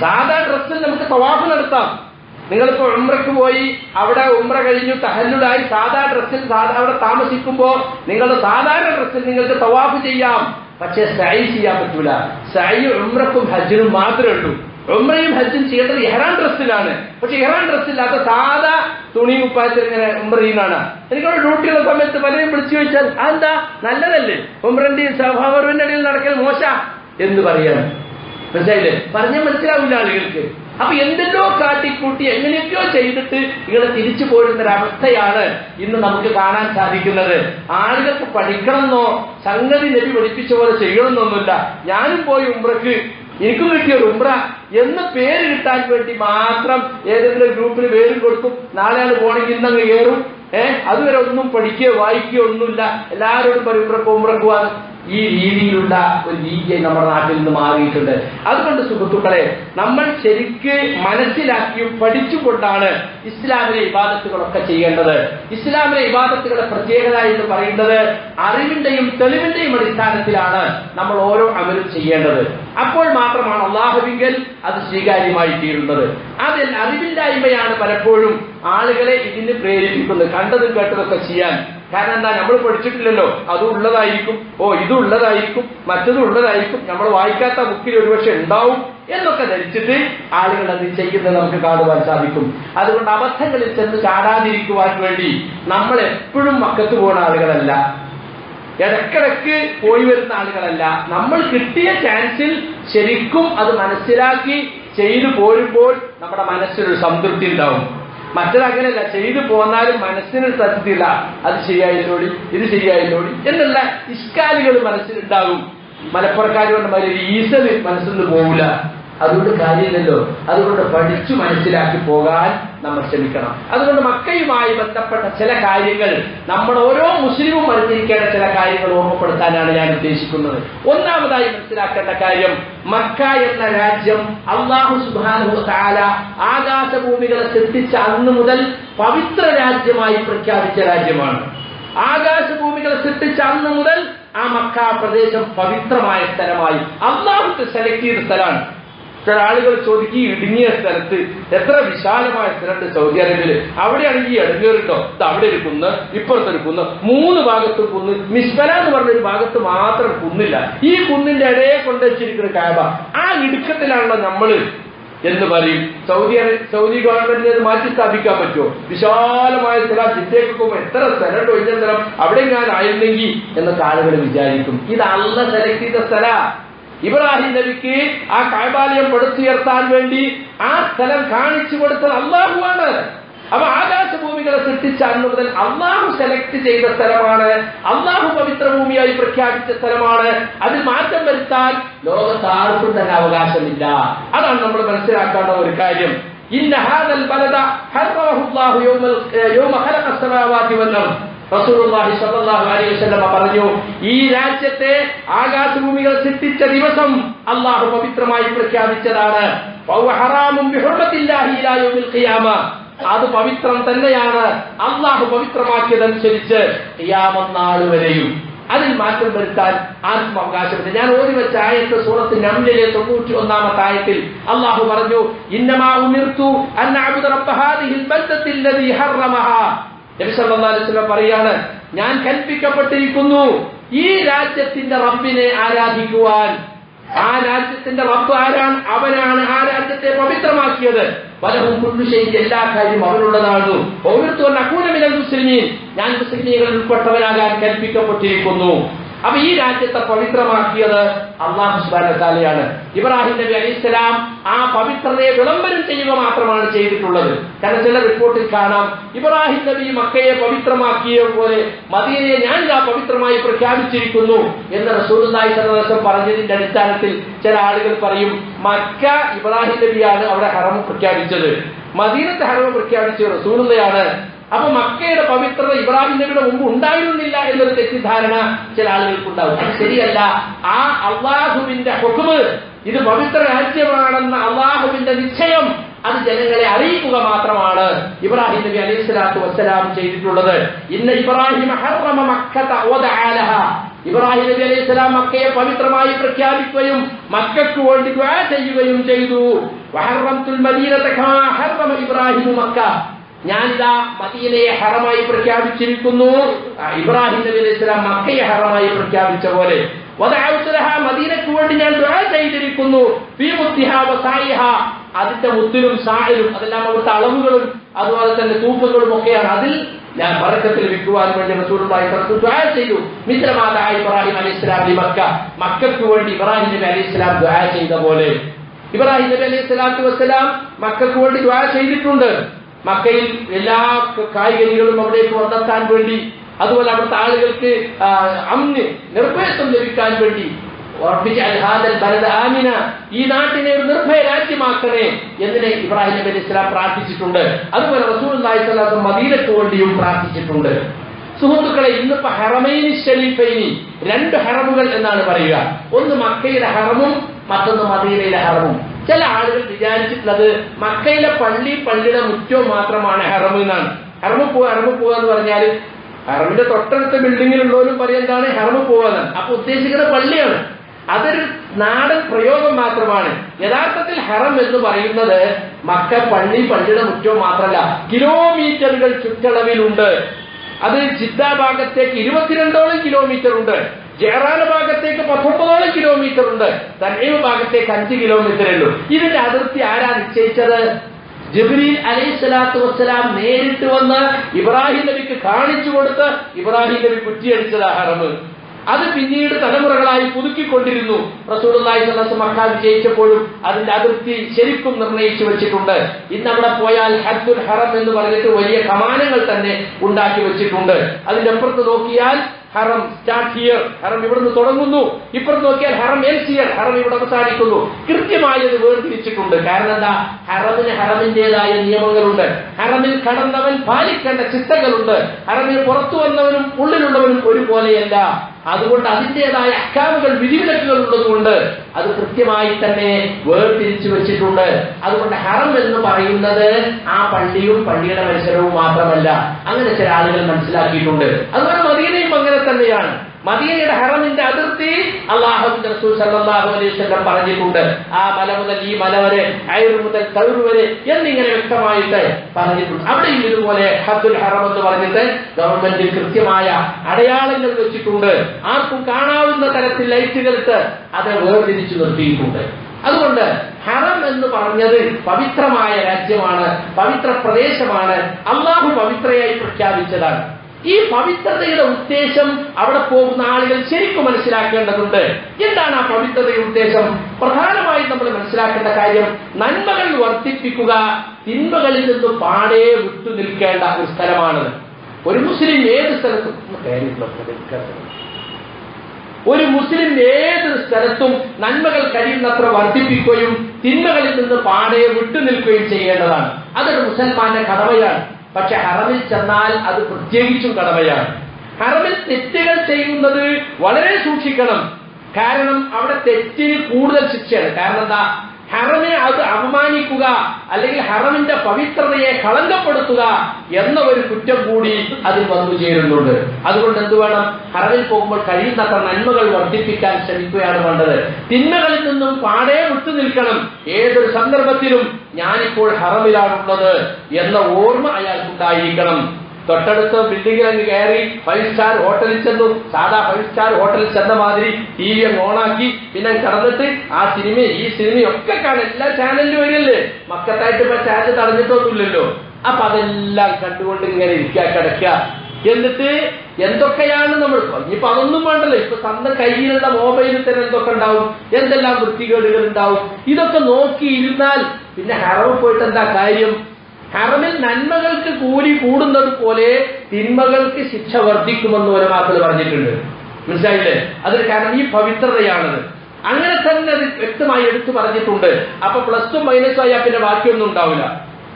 Speaker 1: സാധാ ഡ്രസ്സിൽ നമുക്ക് തവാഫ് നടത്താം. നിങ്ങളിപ്പോ ഉമ്രക്ക് പോയി അവിടെ ഉമ്ര കഴിഞ്ഞു തഹല്ലുലായി സാധാ ഡ്രസ്സിൽ അവിടെ താമസിക്കുമ്പോ നിങ്ങളുടെ സാധാരണ ഡ്രസ്സിൽ നിങ്ങൾക്ക് തവാഫ് ചെയ്യാം. പക്ഷെ സൈ ചെയ്യാൻ പറ്റൂല. സൈ ഉമ്രക്കും ഹജ്ജിനും മാത്രമേ ഉള്ളൂ. ഉംറയും ഹജ്ജും ചെയ്യേണ്ടത് ഇഹ്റാൻ ഡ്രസ്സിലാണ്. പക്ഷെ ഇഹ്റാൻ ഡ്രസ്സില്ലാത്ത സാധാ തുണി ഉപ്പാച്ചിങ്ങനെ ഉംറ ചെയ്യുന്നതാണ്. എനിക്കവിടെ ഡ്യൂട്ടിയുള്ള സമയത്ത് പലരും വിളിച്ചു ചോദിച്ചാൽ അതെന്താ? നല്ലതല്ലേ? ഉമ്രന്റെ സഭാപർവിന്റെ ഇടയിൽ നടക്കൽ മോശ? എന്ന് പറയാണ്. മനസ്സിലായില്ലേ? പറഞ്ഞാൽ മനസ്സിലാവില്ല ആളുകൾക്ക്. അപ്പൊ എന്തെല്ലോ കാട്ടിക്കൂട്ടി എങ്ങനെയൊക്കെയോ ചെയ്തിട്ട് ഇങ്ങനെ തിരിച്ചു പോരുന്ന ഒരവസ്ഥയാണ് ഇന്ന് നമുക്ക് കാണാൻ സാധിക്കുന്നത്. ആളുകൾക്ക് പഠിക്കണമെന്നോ സംഗതി നബി പഠിപ്പിച്ച പോലെ ചെയ്യണമെന്നൊന്നുമില്ല. ഞാനും പോയി ഉംറക്ക് എനിക്കും കിട്ടിയ ഉംറ എന്ന് പേര് കിട്ടാൻ വേണ്ടി മാത്രം ഏതെങ്കിലും ഗ്രൂപ്പിന് പേര് കൊടുക്കും. നാളെ ആൾ പോണെങ്കിൽ ഇന്നങ്ങ് കയറും. ഏഹ് അതുവരെ ഒന്നും പഠിക്കുകയോ വായിക്കുകയോ ഒന്നുമില്ല. എല്ലാവരോടും പറയും ഉംറക്ക് ഉംറക്ക് ഈ രീതിയിലുള്ള ഒരു രീതി നമ്മുടെ നാട്ടിൽ നിന്ന് മാറിയിട്ടുണ്ട്. അതുകൊണ്ട് സുഹൃത്തുക്കളെ നമ്മൾ ശരിക്ക് മനസ്സിലാക്കിയും പഠിച്ചുകൊണ്ടാണ് ഇസ്ലാമിലെ ഇബാദത്തുകളൊക്കെ ചെയ്യേണ്ടത്. ഇസ്ലാമിലെ ഇബാദത്തുകളുടെ പ്രത്യേകത എന്ന് പറയുന്നത് അറിവിന്റെയും തെളിവിന്റെയും അടിസ്ഥാനത്തിലാണ് നമ്മൾ ഓരോ അമലും ചെയ്യേണ്ടത്. അപ്പോൾ മാത്രമാണ് അള്ളാഹുവിങ്കൽ അത് സ്വീകാര്യമായി തീരുന്നത്. അതിൽ അറിവില്ലായ്മയാണ് പലപ്പോഴും ആളുകളെ ഇതിന് പ്രേരിപ്പിക്കുന്നത് കണ്ടതും കേട്ടതൊക്കെ ചെയ്യാൻ. കാരണം എന്താ? നമ്മൾ പഠിച്ചിട്ടില്ലല്ലോ. അതും ഉള്ളതായിരിക്കും. ഓ ഇതും ഉള്ളതായിരിക്കും. മറ്റതും ഉള്ളതായിരിക്കും. നമ്മൾ വായിക്കാത്ത ബുക്കിൽ ഒരുപക്ഷെ ഉണ്ടാവും എന്നൊക്കെ ധരിച്ചിട്ട് ആളുകൾ അത് ചെയ്യുന്നത് നമുക്ക് കാണുവാൻ സാധിക്കും. അതുകൊണ്ട് അബദ്ധങ്ങളിൽ ചെന്ന് ചാടാതിരിക്കുവാൻ വേണ്ടി നമ്മൾ എപ്പോഴും മക്കത്ത് പോകുന്ന ആളുകളല്ല. ഇടക്കിടക്ക് പോയി വരുന്ന ആളുകളല്ല. നമ്മൾ കിട്ടിയ ചാൻസിൽ ശരിക്കും അത് മനസ്സിലാക്കി ചെയ്തു പോരുമ്പോൾ നമ്മുടെ മനസ്സിലൊരു സംതൃപ്തി ഉണ്ടാവും. മറ്റതങ്ങനെയല്ല ചെയ്തു പോന്നാലും മനസ്സിന് സത്യത്തില്ല അത് ശരിയായില്ലോടി ഇത് ശരിയായില്ലോടി എന്നുള്ള ഇഷ്കാലികൾ മനസ്സിലുണ്ടാകും. മലപ്പുറക്കാരുകൊണ്ട് മാതിരി ഈസൽ മനസ്സിൽ നിന്ന് പോകില്ല അതുകൊണ്ട് കാര്യമില്ലല്ലോ. അതുകൊണ്ട് പഠിച്ചു മനസ്സിലാക്കി പോകാൻ നമ്മൾ ശ്രമിക്കണം. അതുകൊണ്ട് മക്കയുമായി ബന്ധപ്പെട്ട ചില കാര്യങ്ങൾ നമ്മൾ ഓരോ മുസ്ലിമും മനസ്സിരിക്കേണ്ട ചില കാര്യങ്ങൾ ഓർമ്മപ്പെടുത്താനാണ് ഞാൻ ഉദ്ദേശിക്കുന്നത്. ഒന്നാമതായി മനസ്സിലാക്കേണ്ട കാര്യം മക്ക എന്ന രാജ്യം അള്ളാഹു സുബാനു താല ആകാശഭൂമികളെ സൃഷ്ടിച്ച അന്ന് മുതൽ പവിത്ര രാജ്യമായി പ്രഖ്യാപിച്ച രാജ്യമാണ്. ആകാശഭൂമികളെ സൃഷ്ടിച്ച അന്ന് മുതൽ ആ മക്ക പ്രദേശം പവിത്രമായ സ്ഥലമായി. അള്ളാഹു സെലക്ട് ചെയ്ത സ്ഥലമാണ്. ചില ആളുകൾ ചോദിക്കും ഇടുങ്ങിയ സ്ഥലത്ത് എത്ര വിശാലമായ സ്ഥലമുണ്ട് സൗദി അറേബ്യയിൽ അവിടെയാണെങ്കിൽ ഈ ഇടങ്ങേറുണ്ടോ? ഇത് അവിടെ ഒരു കുന്ന് ഇപ്പുറത്തൊരു കുന്ന്. മൂന്ന് ഭാഗത്ത് കുന്ന്. മിസ്ബല എന്ന് പറഞ്ഞ ഒരു ഭാഗത്ത് മാത്രം കുന്നില്ല. ഈ കുന്നിന്റെ ഇടയെ കൊണ്ടുവച്ചിരിക്കുന്ന കാബ. ആ ഇടുക്കത്തിലാണല്ലോ നമ്മൾ. എന്ന് പറയും? സൗദി സൗദി ഗവൺമെന്റിനെ അത് മാറ്റി സ്ഥാപിക്കാൻ പറ്റുമോ? വിശാലമായ സ്ഥല ജിദ്ദയ്ക്ക് പോകുമ്പോൾ എത്ര സ്ഥലമുണ്ടോ ഒഴിഞ്ഞ സ്ഥലം? അവിടെ ഞാൻ ആയിരുന്നെങ്കിൽ എന്നൊക്കെ ആളുകൾ വിചാരിക്കും. ഇത് സെലക്ട് ചെയ്ത സ്ഥല. ഇബ്രാഹിം നബിക്ക് ആ കായബാലയം പടുത്തുയർത്താൻ വേണ്ടി ആ സ്ഥലം കാണിച്ചു കൊടുത്തത് അള്ളാഹുവാണ് അപ്പൊ ആകാശഭൂമികളെ സൃഷ്ടിച്ച അന്ന് മുതൽ അള്ളാഹു സെലക്ട് ചെയ്ത സ്ഥലമാണ്. അള്ളാഹു പവിത്ര ഭൂമിയായി പ്രഖ്യാപിച്ച സ്ഥലമാണ്. അതിൽ മാറ്റം വരുത്താൻ ലോകത്ത് ആർക്കും തന്നെ അവകാശമില്ല. അതാണ് നമ്മൾ മനസ്സിലാക്കേണ്ട ഒരു കാര്യം. ഇന്ന ഹാദൽ ബലദ ഹറമഹു അല്ലാഹു യൗമൽ യൗമ ഖലഖ അസ്സമാവാതി വൽ അർദ്. റസൂലുള്ളാഹി സ്വല്ലല്ലാഹു അലൈഹി വസല്ലം പറഞ്ഞു ഈ രാജ്യത്തെ ആകാശഭൂമികൾ സൃഷ്ടിച്ച ദിവസം അള്ളാഹു പവിത്രമായി പ്രഖ്യാപിച്ചതാണ്. അത് പവിത്രം തന്നെയാണ്. അള്ളാഹു പവിത്രമാക്കിയതനുസരിച്ച് ഖിയാമത്ത് നാൾ വരെയും അതിൽ മാറ്റം വരുത്താൻ ആർക്കും ഞാൻ ഓതി വെച്ച ആയത്ത് സൂറത്ത് നംലിലെ തൊണ്ണൂറ്റി ഒന്നാമത്തെ ആയത്തിൽ അള്ളാഹു പറഞ്ഞു ഇന്നമാ ഉമിർത്തു അൻ അഅ്ബുദ റബ്ബ ഹാദിഹിൽ ബൽദത്തിൽ ലദീ ഹറമഹാ നബി സല്ലല്ലാഹു അലൈഹി വസല്ലം പറയാണ് ഞാൻ കൽപ്പിക്കപ്പെട്ടിരിക്കുന്നു. ഈ രാജ്യത്തിന്റെ റബ്ബിനെ ആരാധിക്കുവാൻ. ആ രാജ്യത്തിന്റെ റബ്ബ് ആരാണ്? അവനാണ് ആ രാജ്യത്തെ പവിത്രമാക്കിയത്. വലവും കുല്ലുശൈലി എല്ലാ കാര്യം അവനുള്ളതാണ് ഓരോരുത്തർ അക്കൂലമില്ല മുസ്ലിമീൻ. ഞാൻ മുസ്ലിമീകളിൽ ഉൾപ്പെട്ടവനാകാൻ കൽപ്പിക്കപ്പെട്ടിരിക്കുന്നു. അപ്പൊ ഈ രാജ്യത്തെ പവിത്രമാക്കിയത് അള്ളാഹു സുബാനത്താലയാണ് ഇബ്രാഹിം നബി അലൈഹിസ്സലാം ആ പവിത്രതയെ വിളംബരം ചെയ്യുക മാത്രമാണ് ചെയ്തിട്ടുള്ളത്. കാരണം ചില റിപ്പോർട്ടിൽ കാണാം ഇബ്രാഹിം നബി മക്കയെ പവിത്രമാക്കിയ പോലെ മദീനയെ ഞാൻ ഇതാ പവിത്രമായി പ്രഖ്യാപിച്ചിരിക്കുന്നു എന്ന് അലൈഹി വസല്ലം പറഞ്ഞതിന്റെ അടിസ്ഥാനത്തിൽ ചില ആളുകൾ പറയും മക്ക ഇബ്രാഹിം നബിയാണ് അവിടെ ഹറമ പ്രഖ്യാപിച്ചത്. മദീനത്തെ ഹറമ പ്രഖ്യാപിച്ച റസൂലുള്ളയാണ് അപ്പൊ മക്കയുടെ പവിത്രത ഇബ്രാഹിം നബിയുടെ മുമ്പ് ഉണ്ടായിരുന്നില്ല എന്നൊരു തെറ്റിദ്ധാരണ ചില ആളുകൾക്കുണ്ടാവും. അത് ശരിയല്ല. ആ അള്ളാഹുവിന്റെ ഹുക്കുമ് ഇത് പവിത്ര രാജ്യമാണെന്ന അള്ളാഹുവിന്റെ നിശ്ചയം അത് ജനങ്ങളെ അറിയിക്കുക മാത്രമാണ് ഇബ്രാഹിം നബി അലൈഹി സ്വലാത്തു വസ്സലാം ചെയ്തിട്ടുള്ളത്. ഇന്ന് ഇബ്രാഹിം ഇബ്രാഹിം നബി അലൈഹി സ്വലാം മക്കയെ പവിത്രമായി പ്രഖ്യാപിക്കുകയും മക്കൾക്ക് വേണ്ടി ചെയ്യുകയും ചെയ്തു. ഇബ്രാഹിം മക്ക. ഞാനിതാ മദീനയെ ഹറമായി പ്രഖ്യാപിച്ചിരിക്കുന്നു. ഇബ്രാഹിം നബി അലൈഹി സ്വലാം മക്കയെ ഹറമായി പ്രഖ്യാപിച്ച പോലെ. മദീനക്ക് വേണ്ടി ഞാൻ ദുആ ചെയ്തിരിക്കുന്നു. അതിന്റെ മുത്തിലും സാഹിലും അതെല്ലാം അവിടുത്തെ അളവുകളും അതുപോലെ തന്നെ തൂക്കങ്ങളും ഒക്കെയാണ് അതിൽ ഞാൻ ബറക്കത്തിൽ വിൽക്കുവാൻ വേണ്ടി റസൂലുള്ളാഹി ദുആ ചെയ്തു. മിത്രമാതാ ഇബ്രാഹിം അലൈഹിസ്സലാം ലി മക്ക. മക്കൾക്ക് വേണ്ടി ഇബ്രാഹിം നബി അലൈഹിസ്സലാം ദുആ ചെയ്ത പോലെ. ഇബ്രാഹിം നബി അലൈഹി സ്വലാത്തു വസ്സലാം മക്കൾക്ക് വേണ്ടി ദുആ ചെയ്തിട്ടുണ്ട്. മക്കയിൽ എല്ലാ കായികനികളും അവിടേക്ക് വന്നെത്താൻ വേണ്ടി അതുപോലെ അവിടുത്തെ ആളുകൾക്ക് അന്ന് നിർഭയത്വം ലഭിക്കാൻ വേണ്ടി ആമിന ഈ നാട്ടിനെ ഒരു നിർഭയ രാജ്യമാക്കണേ എന്നിനെ ഇബ്രാഹിം നബി ഇസ്ലാം പ്രാർത്ഥിച്ചിട്ടുണ്ട്. അതുപോലെ റസൂൽ സ്വലാം മദീനക്ക് വേണ്ടിയും പ്രാർത്ഥിച്ചിട്ടുണ്ട്. സുഹൃത്തുക്കളെ ഇന്നിപ്പോ ഹറമൈനി ഷെലീഫൈനി രണ്ട് ഹറമുകൾ എന്നാണ് പറയുക. ഒന്ന് മക്കയിലെ ഹറമും മറ്റൊന്ന് മദീനയിലെ ഹറമും. ചില ആളുകൾ വിചാരിച്ചിട്ടുള്ളത് മക്കയിലെ പള്ളി പള്ളിയുടെ മുറ്റവും മാത്രമാണ് ഹറം എന്നാണ്. ഹെറമ് പോവുക ഹെറമ് പോവുക എന്ന് പറഞ്ഞാൽ ഹെറമിന്റെ തൊട്ടടുത്ത ബിൽഡിങ്ങിൽ ഉള്ളവരും പറയും പറയുന്നതാണ് ഹെറമ് പോവാന്ന് അപ്പൊ ഉദ്ദേശിക്കുന്ന പള്ളിയാണ്. അതൊരു നാടൻ പ്രയോഗം മാത്രമാണ്. യഥാർത്ഥത്തിൽ ഹെറം എന്ന് പറയുന്നത് മക്ക പള്ളി പള്ളിയുടെ മുറ്റവും മാത്രമല്ല കിലോമീറ്ററുകൾ ചുറ്റളവിലുണ്ട്. അത് ജിദ്ദ ഭാഗത്തേക്ക് ഇരുപത്തിരണ്ടോളം കിലോമീറ്റർ ഉണ്ട് ജയറാന ഭാഗത്തേക്ക് പത്തൊമ്പതോളം കിലോമീറ്റർ ഉണ്ട്. തന്നീവ് ഭാഗത്തേക്ക് അഞ്ച് കിലോമീറ്ററേ ഉള്ളൂ. ഇതിന്റെ അതിർത്തി ആരാ നിശ്ചയിച്ചത്? ജബ്രീൽ അലൈഹി സ്വലാത്തു വസ്സലാം നേരിട്ട് വന്ന് ഇബ്രാഹിം നബിക്ക് കാണിച്ചു കൊടുത്ത് ഇബ്രാഹിം നബി കുറ്റിയടിച്ചതാ ഹറമ്. അത് പിന്നീട് തലമുറകളായി പുതുക്കിക്കൊണ്ടിരുന്നു. റസൂലുള്ളാഹി വസല്ലം മക്ക വിജയിച്ചപ്പോഴും അതിന്റെ അതിർത്തി ശരിക്കും നിർണയിച്ചു വെച്ചിട്ടുണ്ട്. ഇന്ന് അവിടെ പോയാൽ ഹദ്ദുൽ ഹറം എന്ന് പറഞ്ഞിട്ട് വലിയ കമാനങ്ങൾ തന്നെ ഉണ്ടാക്കി വെച്ചിട്ടുണ്ട്. അതിന്റെ അപ്പുറത്ത് നോക്കിയാൽ ഹറം സ്റ്റാർട്ട് ഹിയർ ഹറം ഇവിടുന്ന് തുടങ്ങുന്നു. ഇപ്പുറത്ത് നോക്കിയാൽ ഹറം എൽ സിയർ ഹറം ഇവിടെ അവസാനിക്കുന്നു. കൃത്യമായി അത് വേർതിരിച്ചിട്ടുണ്ട്. കാരണം എന്താ? ഹറമിന് ഹറമിന്റേതായ നിയമങ്ങളുണ്ട്. ഹറമിൽ കടന്നവൻ പാലിക്കേണ്ട ചിട്ടകളുണ്ട്. ഹറമിൽ പുറത്തു വന്നവനും ഉള്ളിലുള്ളവനും ഒരുപോലെയല്ല. അതുകൊണ്ട് അതിന്റെതായ അക്കാമുകൾ വിധിവിലക്കുകൾ ഉള്ളതുകൊണ്ട് അത് കൃത്യമായി തന്നെ വേർതിരിച്ചു വെച്ചിട്ടുണ്ട്. അതുകൊണ്ട് ഹറം എന്ന് പറയുന്നത് ആ പള്ളിയും പള്ളിയുടെ പരിസരവും മാത്രമല്ല. അങ്ങനെ ചില ആളുകൾ മനസ്സിലാക്കിയിട്ടുണ്ട്. അതുപോലെ മദീനയും അങ്ങനെ തന്നെയാണ്. മദീനയുടെ ഹറമിന്റെ അതിർത്തി അള്ളാഹുവിന്റെ റസൂൽ സല്ലല്ലാഹു അലൈഹി വസല്ലം പറഞ്ഞിട്ടുണ്ട്. ആ മല മുതൽ ഈ മല വരെ അയർ മുതൽ തൗർ വരെ എന്നിങ്ങനെ വ്യക്തമായിട്ട് പറഞ്ഞിട്ടുണ്ട്. അവിടെയും ഇതുപോലെ ഹദ്ദുൽ ഹറം എന്ന് പറഞ്ഞിട്ട് ഗവൺമെന്റ് കൃത്യമായ അടയാളങ്ങൾ വെച്ചിട്ടുണ്ട്. ആർക്കും കാണാവുന്ന തരത്തിൽ ലൈറ്റുകളിട്ട് അത് വേർതിരിച്ചു നിർത്തിയിട്ടുണ്ട്. അതുകൊണ്ട് ഹറം എന്ന് പറഞ്ഞത് പവിത്രമായ രാജ്യമാണ് പവിത്ര പ്രദേശമാണ്. അള്ളാഹു പവിത്രയായി പ്രഖ്യാപിച്ചതാണ്. ഈ പവിത്രതയുടെ ഉദ്ദേശം അവിടെ പോകുന്ന ആളുകൾ ശരിക്കും മനസ്സിലാക്കേണ്ടതുണ്ട്. എന്താണ് ആ പവിത്രതയുടെ ഉദ്ദേശം? പ്രധാനമായും നമ്മൾ മനസ്സിലാക്കേണ്ട കാര്യം നന്മകൾ വർദ്ധിപ്പിക്കുക തിന്മകളിൽ നിന്ന് പാടെ വിട്ടു നിൽക്കേണ്ട ഒരു സ്ഥലമാണത് ഒരു മുസ്ലിം ഏത് സ്ഥലത്തും ഒരു മുസ്ലിം ഏത് സ്ഥലത്തും നന്മകൾ കഴിയുന്നത്ര വർദ്ധിപ്പിക്കുകയും തിന്മകളിൽ നിന്ന് പാടെ വിട്ടു നിൽക്കുകയും ചെയ്യേണ്ടതാണ്. അതൊരു മുസൽമാന്റെ കടമയാണ്. പക്ഷെ ഹറമിൽ ചെന്നാൽ അത് പ്രത്യേകിച്ചും കടമയാണ്. ഹറമിൽ തെറ്റുകൾ ചെയ്യുന്നത് വളരെ സൂക്ഷിക്കണം. കാരണം അവിടെ തെറ്റിന് കൂടുതൽ ശിക്ഷയാണ്. കാരണം എന്താ? ഹറമിനെ അത് അപമാനിക്കുക അല്ലെങ്കിൽ ഹറമിന്റെ പവിത്രതയെ കളങ്കപ്പെടുത്തുക എന്ന ഒരു കുറ്റം കൂടി അതിൽ വന്നു ചേരുന്നുണ്ട്. അതുകൊണ്ട് എന്ത് വേണം? ഹറമിൽ പോകുമ്പോൾ കഴിയുന്നത്ര നന്മകൾ വർദ്ധിപ്പിക്കാൻ ശ്രമിക്കുകയാണ് വേണ്ടത്. തിന്മകളിൽ നിന്നും പാടെ വിട്ടു നിൽക്കണം. ഏതൊരു സന്ദർഭത്തിലും ഞാനിപ്പോൾ ഹറമിലാണുള്ളത് എന്ന ഓർമ്മ അയാൾക്കുണ്ടായിരിക്കണം. തൊട്ടടുത്ത ബിൽഡിംഗിൽ അങ്ങ് കയറി ഫൈവ് സ്റ്റാർ ഹോട്ടലിൽ ചെന്നു. സാധാ ഫൈവ് സ്റ്റാർ ഹോട്ടലിൽ ചെന്ന മാതിരി ടി വി അങ്ങ് ഓണാക്കി പിന്നെ കടന്നിട്ട് ആ സിനിമ ഈ സിനിമയൊക്കെ കാണും എല്ലാ ചാനലിലും വരില്ലേ മക്കത്തായിട്ട് ഇപ്പൊ ചാനൽ തടഞ്ഞിട്ടൊന്നുമില്ലല്ലോ. അപ്പൊ അതെല്ലാം കണ്ടുകൊണ്ട് ഇങ്ങനെ ഇരിക്കുക കിടക്കുക എന്നിട്ട് എന്തൊക്കെയാണ് നമ്മൾ ഇനിയിപ്പോ അതൊന്നും വേണ്ടല്ലോ. ഇപ്പൊ സ്വന്തം കയ്യിലുള്ള മൊബൈലിൽ തന്നെ എന്തൊക്കെ ഉണ്ടാവും? എന്തെല്ലാം വൃത്തികേടുകൾ ഉണ്ടാവും? ഇതൊക്കെ നോക്കിയിരുന്നാൽ പിന്നെ ഹറവ് പോയിട്ട് എന്താ കാര്യം? ഹറമിൽ നന്മകൾക്ക് കൂലി കൂടുന്നത് പോലെ തിന്മകൾക്ക് ശിക്ഷ വർദ്ധിക്കുമെന്ന് ഒരമാക്കൾ പറഞ്ഞിട്ടുണ്ട്. മനസ്സിലായില്ലേ? അതൊരു കാരണം ഈ പവിത്രതയാണത്. അങ്ങനെ തന്നെ അത് വ്യക്തമായി എടുത്തു പറഞ്ഞിട്ടുണ്ട്. അപ്പൊ പ്ലസ് ടു മൈനസ് ആയാൽ പിന്നെ ബാക്കിയൊന്നും ഉണ്ടാവില്ല.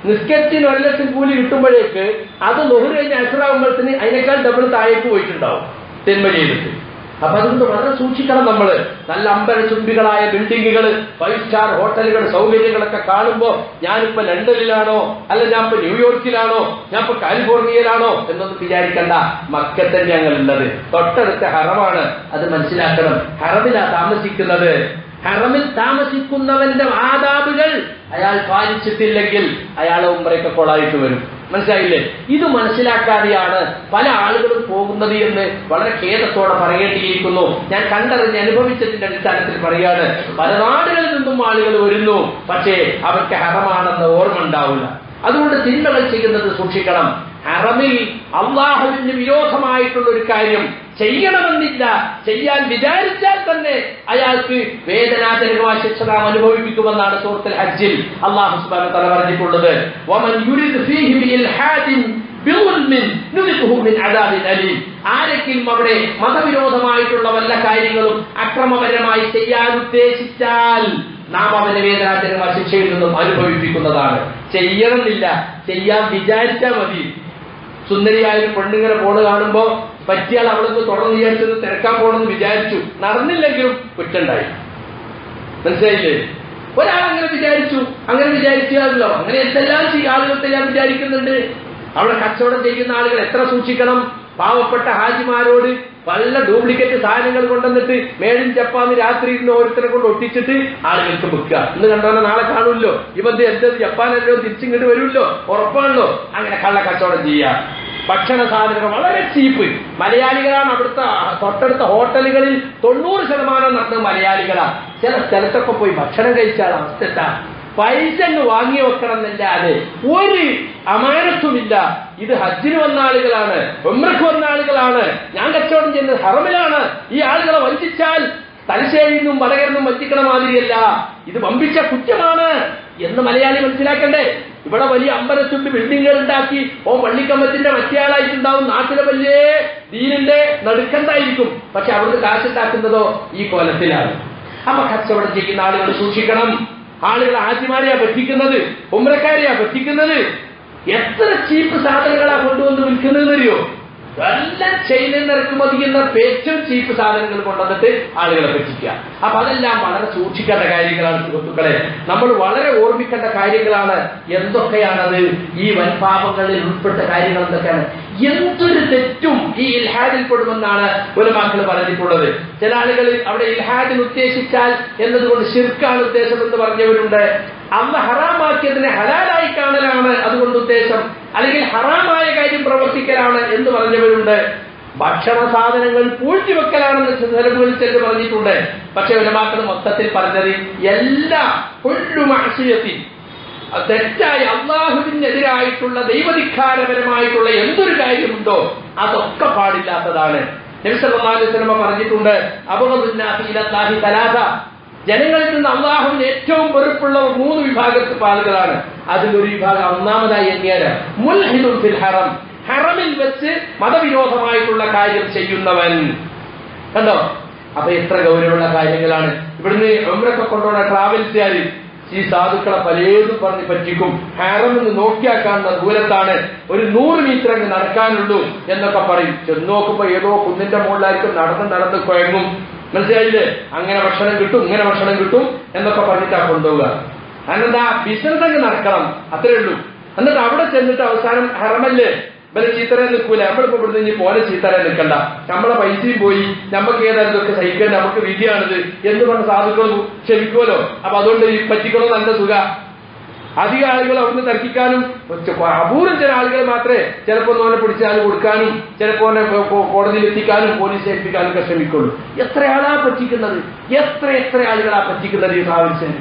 Speaker 1: നിസ്കരിച്ചിന് ഒരു ലക്ഷം കൂലി കിട്ടുമ്പോഴേക്ക് അത് നൂറ് കഴിഞ്ഞ് അസുറാകുമ്പോഴത്തിന് അതിനേക്കാൾ ഡബിൾ താഴേക്ക് പോയിട്ടുണ്ടാവും. തിന്മ ചെയ്തിട്ട് അപ്പൊ അതുകൊണ്ട് വളരെ സൂക്ഷിക്കണം നമ്മൾ നല്ല അമ്പര ചുംബികളായ ബിൽഡിങ്ങുകൾ ഫൈവ് സ്റ്റാർ ഹോട്ടലുകൾ സൗകര്യങ്ങളൊക്കെ കാണുമ്പോ ഞാനിപ്പോ ലണ്ടനിലാണോ അല്ല ഞാൻ ഇപ്പൊ ന്യൂയോർക്കിലാണോ ഞാൻ ഇപ്പൊ കാലിഫോർണിയയിലാണോ എന്നൊന്നും വിചാരിക്കണ്ട. ഞങ്ങൾ ഉള്ളത് തൊട്ടടുത്ത ഹറമാണ് അത് മനസ്സിലാക്കണം. ഹറമിലാ താമസിക്കുന്നത്. ഹറമിൽ താമസിക്കുന്നവന്റെ ആദാബുകൾ അയാൾ പാലിച്ചിട്ടില്ലെങ്കിൽ അയാളെ ഉമ്പറയൊക്കെ കൊളായിട്ട് വരും. മനസ്സിലായില്ലേ? ഇത് മനസ്സിലാക്കാതെയാണ് പല ആളുകളും പോകുന്നത് എന്ന് വളരെ ഖേദത്തോടെ പറയേണ്ടിയിരിക്കുന്നു. ഞാൻ കണ്ടറിഞ്ഞ് അനുഭവിച്ചതിന്റെ അടിസ്ഥാനത്തിൽ പറയാണ്. പല നാടുകളിൽ നിന്നും ആളുകൾ വരുന്നു. പക്ഷേ അവർക്ക് ഹറമാണെന്ന് ഓർമ്മ ഉണ്ടാവില്ല. അതുകൊണ്ട് തിന്മകൾ ചെയ്യുന്നത് സൂക്ഷിക്കണം. ഹറമിൽ അള്ളാഹുവിന് വിരോധമായിട്ടുള്ള ഒരു കാര്യം ചെയ്യണമെന്നില്ല. ചെയ്യാൻ വിചാരിച്ചാൽ തന്നെ അയാൾക്ക് വേദനാജനകമായ ശിക്ഷ നാം അനുഭവിപ്പിക്കുമെന്നാണ് സുഹൃത്തിൽ ഹജ്ജിൽ അള്ളാഹു സുബാന തല പറഞ്ഞിട്ടുള്ളത്. ആരെങ്കിലും അവിടെ മതവിരോധമായിട്ടുള്ള വല്ല കാര്യങ്ങളും അക്രമപരമായി ചെയ്യാൻ ഉദ്ദേശിച്ചാൽ നാം അവനെ വേദനാജനകമായ ശിക്ഷയിൽ നിന്നും അനുഭവിപ്പിക്കുന്നതാണ്. ചെയ്യണമെന്നില്ല. ചെയ്യാൻ വിചാരിച്ചാൽ മതി. സുന്ദരിയായ ഒരു പെണ്ണിങ്ങനെ പോണ് കാണുമ്പോ പറ്റിയാൽ അവൾക്ക് തുടർന്ന് വിചാരിച്ചത് തിരക്കാൻ പോണെന്ന് വിചാരിച്ചു. നടന്നില്ലെങ്കിലും കുറ്റണ്ടായി. മനസ്സിലായില്ലേ? ഒരാൾ അങ്ങനെ വിചാരിച്ചു. അങ്ങനെ വിചാരിക്കാറില്ലോ അങ്ങനെ എന്തെല്ലാം ആളുകൾക്ക് ഞാൻ വിചാരിക്കുന്നുണ്ട്? അവിടെ കച്ചവടം ചെയ്യുന്ന ആളുകൾ എത്ര സൂക്ഷിക്കണം? പാവപ്പെട്ട ഹാജിമാരോട് പല ഡ്യൂപ്ലിക്കേറ്റ് സാധനങ്ങൾ കൊണ്ടുവന്നിട്ട് മേഡിൻ ജപ്പാന്ന് രാത്രി ഇരുന്ന് ഓരോരുത്തരെ കൊണ്ട് ഒട്ടിച്ചിട്ട് ആളുകൾക്ക് വിൽക്കുക. ഇന്ന് കണ്ടവനെ നാളെ കാണുമല്ലോ. ഇവന്ത് എന്തത് ജപ്പാനല്ലോ തിരിച്ചിങ്ങോട്ട് വരുമല്ലോ. ഉറപ്പാണല്ലോ. അങ്ങനെ കള്ള കച്ചവടം ചെയ്യുക. ഭക്ഷണ സാധനങ്ങൾ വളരെ ചീപ്പ് മലയാളികളാണ് അവിടുത്തെ തൊട്ടടുത്ത ഹോട്ടലുകളിൽ തൊണ്ണൂറ് ശതമാനം നടന്നത് മലയാളികളാണ് ചില സ്ഥലത്തൊക്കെ പോയി ഭക്ഷണം കഴിച്ചാൽ അവസ്ഥ എന്താ? പൈസ വാങ്ങി വെക്കണം എന്നല്ലാതെ ഒരു അമാനത്വമില്ല ഇത് ഹജ്ജിന് വന്ന ആളുകളാണ് ഉമ്രക്ക് വന്ന ആളുകളാണ്. ഞാൻ കച്ചവടം ചെയ്യുന്നത് ഹറമിലാണ്. ഈ ആളുകളെ വഞ്ചിച്ചാൽ തലശ്ശേരിന്നും നിന്നും വടകരന്നും വഞ്ചിക്കണ മാതിരിയല്ല. ഇത് വമ്പിച്ച കുറ്റമാണ് എന്ന് മലയാളി മനസ്സിലാക്കണ്ടേ? ഇവിടെ വലിയ അമ്പലത്തുണ്ട് ബിൽഡിങ്ങുകൾ ഉണ്ടാക്കി ഓ പള്ളിക്കമ്പത്തിന്റെ മറ്റേയാളായിട്ടുണ്ടാവും നാട്ടിലെ വലിയ ദീനിന്റെ നടുക്കണ്ടായിരിക്കും പക്ഷെ അവിടുന്ന് കാശുണ്ടാക്കുന്നതോ ഈ കോലത്തിലാണ്. അപ്പൊ കച്ചവടം ചെയ്യുന്ന ആളുകൾ സൂക്ഷിക്കണം. ആളുകൾ ആദ്യമാരെയാ പറ്റിക്കുന്നത്? ഉമ്രക്കാരെയാ പറ്റിക്കുന്നത്? എത്ര ചീപ്പ് സാധനങ്ങളാ കൊണ്ടുവന്ന് വിൽക്കുന്നത് അറിയോ എല്ലാം ചൈനയിൽ നിന്ന് ഇറക്കുമതി ചെയ്യുന്ന ഏറ്റവും ചീപ്പ് സാധനങ്ങൾ കൊണ്ടുവന്നിട്ട് ആളുകളെ പറ്റിക്കുക. അപ്പൊ അതെല്ലാം വളരെ സൂക്ഷിക്കേണ്ട കാര്യങ്ങളാണ് സുഹൃത്തുക്കളെ. നമ്മൾ വളരെ ഓർമ്മിക്കേണ്ട കാര്യങ്ങളാണ് എന്തൊക്കെയാണത്? ഈ വൻപാപങ്ങളിൽ ഉൾപ്പെട്ട കാര്യങ്ങൾ എന്തൊക്കെയാണ്? എന്തൊരു തെറ്റും ഈ ഇൽഹാദിൽ പെടുമെന്നാണ് ഉലമാക്കൾ പറഞ്ഞിട്ടുള്ളത്. ചില ആളുകൾ അവിടെ ഇൽഹാദിൽ ഉദ്ദേശിച്ചാൽ എന്നതുകൊണ്ട് ശിർക്കാണ് ഉദ്ദേശം എന്ന് പറഞ്ഞവരുണ്ട്. അന്ന് ഹറാമാക്കിയതിനെ ഹലാലായി കാണലാണ് അതുകൊണ്ട് ഉദ്ദേശം. അല്ലെങ്കിൽ ഹറാമായ കാര്യം പ്രവർത്തിക്കലാണ് എന്ന് പറഞ്ഞവരുണ്ട്. ഭക്ഷണ സാധനങ്ങൾ പൂഴ്ത്തിവെക്കലാണെന്ന് ചിലവുകളിൽ ചെല്ലു പറഞ്ഞിട്ടുണ്ട്. പക്ഷെ ഉലമാക്കൾ മൊത്തത്തിൽ പറഞ്ഞത് എല്ലാ കൊല്ലുമാശയത്തിൽ തെറ്റായി അള്ളാഹുവിനെതിരായിട്ടുള്ള ദൈവധിക്കാരപരമായിട്ടുള്ള എന്തൊരു കാര്യമുണ്ടോ അതൊക്കെ പാടില്ലാത്തതാണ്. നബിസല്ലാസ്ലമ പറഞ്ഞിട്ടുണ്ട് അബുദുല്ലാഹി തലാഹ ജനങ്ങളിൽ നിന്ന് അള്ളാഹുവിന് ഏറ്റവും വെറുപ്പുള്ള മൂന്ന് വിഭാഗത്തിൽ ആളുകളാണ് അതിലൊരു വിഭാഗം ഒന്നാമതായി എണ്ണിയാൽ മുൽഹിദുൽ ഫിൽ ഹറം. ഹറമിൽ വെച്ച് മതവിരോധമായിട്ടുള്ള കാര്യം ചെയ്യുന്നവൻ. കണ്ടോ? അപ്പൊ എത്ര ഗൗരവമുള്ള കാര്യങ്ങളാണ്. ഇവിടുന്ന് അമ്രൊക്കെ കൊണ്ടുപോകുന്ന ട്രാവൽസുകാർ ഈ സാധുക്കളെ പലതും പറഞ്ഞ് പറ്റിക്കും. ഹാറമെന്ന് നോക്കിയാൽ കാണുന്ന ദൂരത്താണ് ഒരു നൂറ് മീറ്റർ അങ്ങ് നടക്കാനുള്ളൂ എന്നൊക്കെ പറയും. ചെന്ന് നോക്കുമ്പോ ഏതോ കുന്നിന്റെ മുകളിലായിരിക്കും നടന്ന് നടന്ന് കുഴങ്ങും. മനസ്സിലായില്ലേ? അങ്ങനെ ഭക്ഷണം കിട്ടും ഇങ്ങനെ ഭക്ഷണം കിട്ടും എന്നൊക്കെ പറഞ്ഞിട്ടാ കൊണ്ടുപോവുക. അന്നെന്താ ബിസിനസ് അങ്ങ് നടക്കണം. അത്രേ ഉള്ളൂ. എന്നിട്ട് അവിടെ ചെന്നിട്ട് അവസാനം ഹറമല്ലേ? ഇവരെ ചീത്തരെ നിൽക്കൂല. നമ്മളിപ്പോ ഇവിടുന്ന് ഇനി പോലെ ചീത്തരെ നിൽക്കണ്ട. നമ്മളെ പൈസയും പോയി. നമുക്ക് ഏതായാലും ഇതൊക്കെ സഹിക്കാൻ നമുക്ക് വിധിയാണിത്. എന്ന് പറഞ്ഞ സാധുക്കളും ക്ഷമിക്കുമല്ലോ. അപ്പൊ അതുകൊണ്ട് ഈ പറ്റിക്കണോ നല്ല സുഖ? അധിക ആളുകൾ അവിടുന്ന് തർക്കിക്കാനും അപൂർവം ചില ആളുകൾ മാത്രമേ ചിലപ്പോൾ ഓനെ പിടിച്ചാൽ കൊടുക്കാനും ചിലപ്പോൾ കോടതിയിൽ എത്തിക്കാനും പോലീസ് ഏൽപ്പിക്കാനും ഒക്കെ ശ്രമിക്കുള്ളൂ. എത്ര ആളാ പറ്റിക്കുന്നത്? എത്ര എത്ര ആളുകളാ പറ്റിക്കുന്നത് ഈ ട്രാവൽസിന്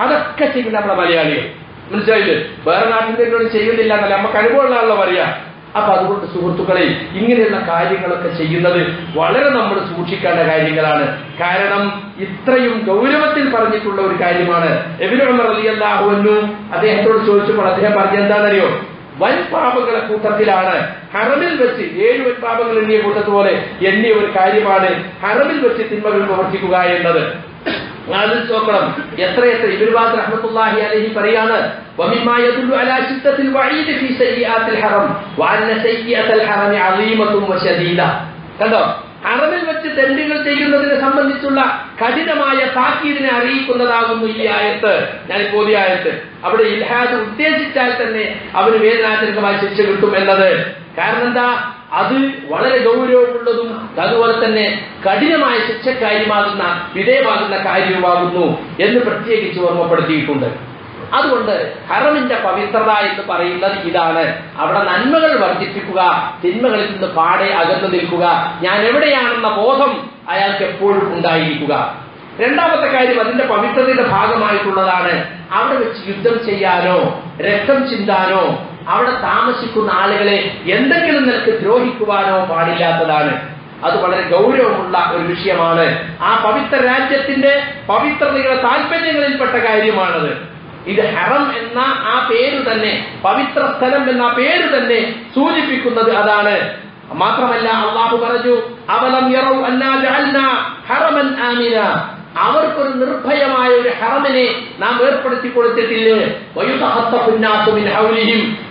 Speaker 1: അതൊക്കെ ചെയ്യുന്ന നമ്മുടെ മലയാളികൾ. മനസ്സിലായില്ലേ? വേറെ നാട്ടിൽ ചെയ്യുന്നില്ല എന്നല്ല. നമുക്ക് അനുഭവമുള്ള അനുഭവമുള്ളതാണല്ലോ പറയാ അപ്പൊ അതുകൊണ്ട് സുഹൃത്തുക്കളെ ഇങ്ങനെയുള്ള കാര്യങ്ങളൊക്കെ ചെയ്യുന്നത് വളരെ നമ്മൾ സൂക്ഷിക്കേണ്ട കാര്യങ്ങളാണ്. കാരണം ഇത്രയും ഗൗരവത്തിൽ പറഞ്ഞിട്ടുള്ള ഒരു കാര്യമാണ്. എബിനുമർ അലി അള്ളാഹുവന്നു അദ്ദേഹത്തോട് ചോദിച്ചപ്പോൾ അദ്ദേഹം പറഞ്ഞ എന്താണെന്നറിയോ? വൻ പാപങ്ങളെ കൂട്ടത്തിലാണ്. ഹറമിൽ വെച്ച് ഏഴ് വൻ പാപങ്ങൾ എണ്ണിയ കൂട്ടത്തുപോലെ എണ്ണിയ ഒരു കാര്യമാണ് ഹറമിൽ വെച്ച് തിന്മകൾ പ്രവർത്തിക്കുക എന്നത്. ആലോചിച്ച് നോക്കണം. എത്ര എത്ര ഇബിർബാദ് റഹ്മത്തുല്ലാഹി അലഹി പറയാണ് കണ്ടോ? ഹറമിൽ വെച്ച് തെണ്ടികൾ ചെയ്യുന്നതിനെ സംബന്ധിച്ചുള്ള കഠിനമായ താക്കീതിനെ അറിയിക്കുന്നതാകുന്നു ഈ ആയത്ത്. ഞാൻ ഈ ആയത്ത്. അവിടെ ഇൽഹാദ് ഉദ്ദേശിച്ചാൽ തന്നെ അവന് വേദനാജനകമായ ശിക്ഷ കിട്ടും എന്നത്. കാരണം എന്താ? അത് വളരെ ഗൗരവമുള്ളതും അതുപോലെ തന്നെ കഠിനമായ ശിക്ഷക്കാര്യമാകുന്ന വിധേയമാകുന്ന കാര്യവുമാകുന്നു എന്ന് പ്രത്യേകിച്ച് ഓർമ്മപ്പെടുത്തിയിട്ടുണ്ട്. അതുകൊണ്ട് ഹറമിന്റെ പവിത്രത എന്ന് പറയുന്നത് ഇതാണ്. അവിടെ നന്മകൾ വർദ്ധിപ്പിക്കുക തിന്മകളിൽ നിന്ന് പാടെ അകന്നു നിൽക്കുക ഞാൻ എവിടെയാണെന്ന ബോധം അയാൾക്ക് എപ്പോഴും ഉണ്ടായിരിക്കുക. രണ്ടാമത്തെ കാര്യം അതിന്റെ പവിത്രതയുടെ ഭാഗമായിട്ടുള്ളതാണ്. അവിടെ വെച്ച് യുദ്ധം ചെയ്യാനോ രക്തം ചിന്താനോ അവിടെ താമസിക്കുന്ന ആളുകളെ എന്തെങ്കിലും നിലയ്ക്ക് ദ്രോഹിക്കുവാനോ പാടില്ലാത്തതാണ്. അത് വളരെ ഗൗരവമുള്ള ഒരു വിഷയമാണ്. ആ പവിത്ര രാജ്യത്തിന്റെ പവിത്രതയുടെ താല്പര്യങ്ങളിൽപ്പെട്ട കാര്യമാണത്. ഇത് ഹറം എന്ന ആ പേര് തന്നെ പവിത്ര സ്ഥലം എന്ന പേര് തന്നെ സൂചിപ്പിക്കുന്നത് അതാണ്. മാത്രമല്ല അള്ളാഹു പറഞ്ഞു അവലം ഹറമൻ ആമിന. അവർക്കൊരു നിർഭയമായ ഒരു ഹറമിനെ നാം ഏർപ്പെടുത്തി കൊടുത്തിട്ടില്ലേ.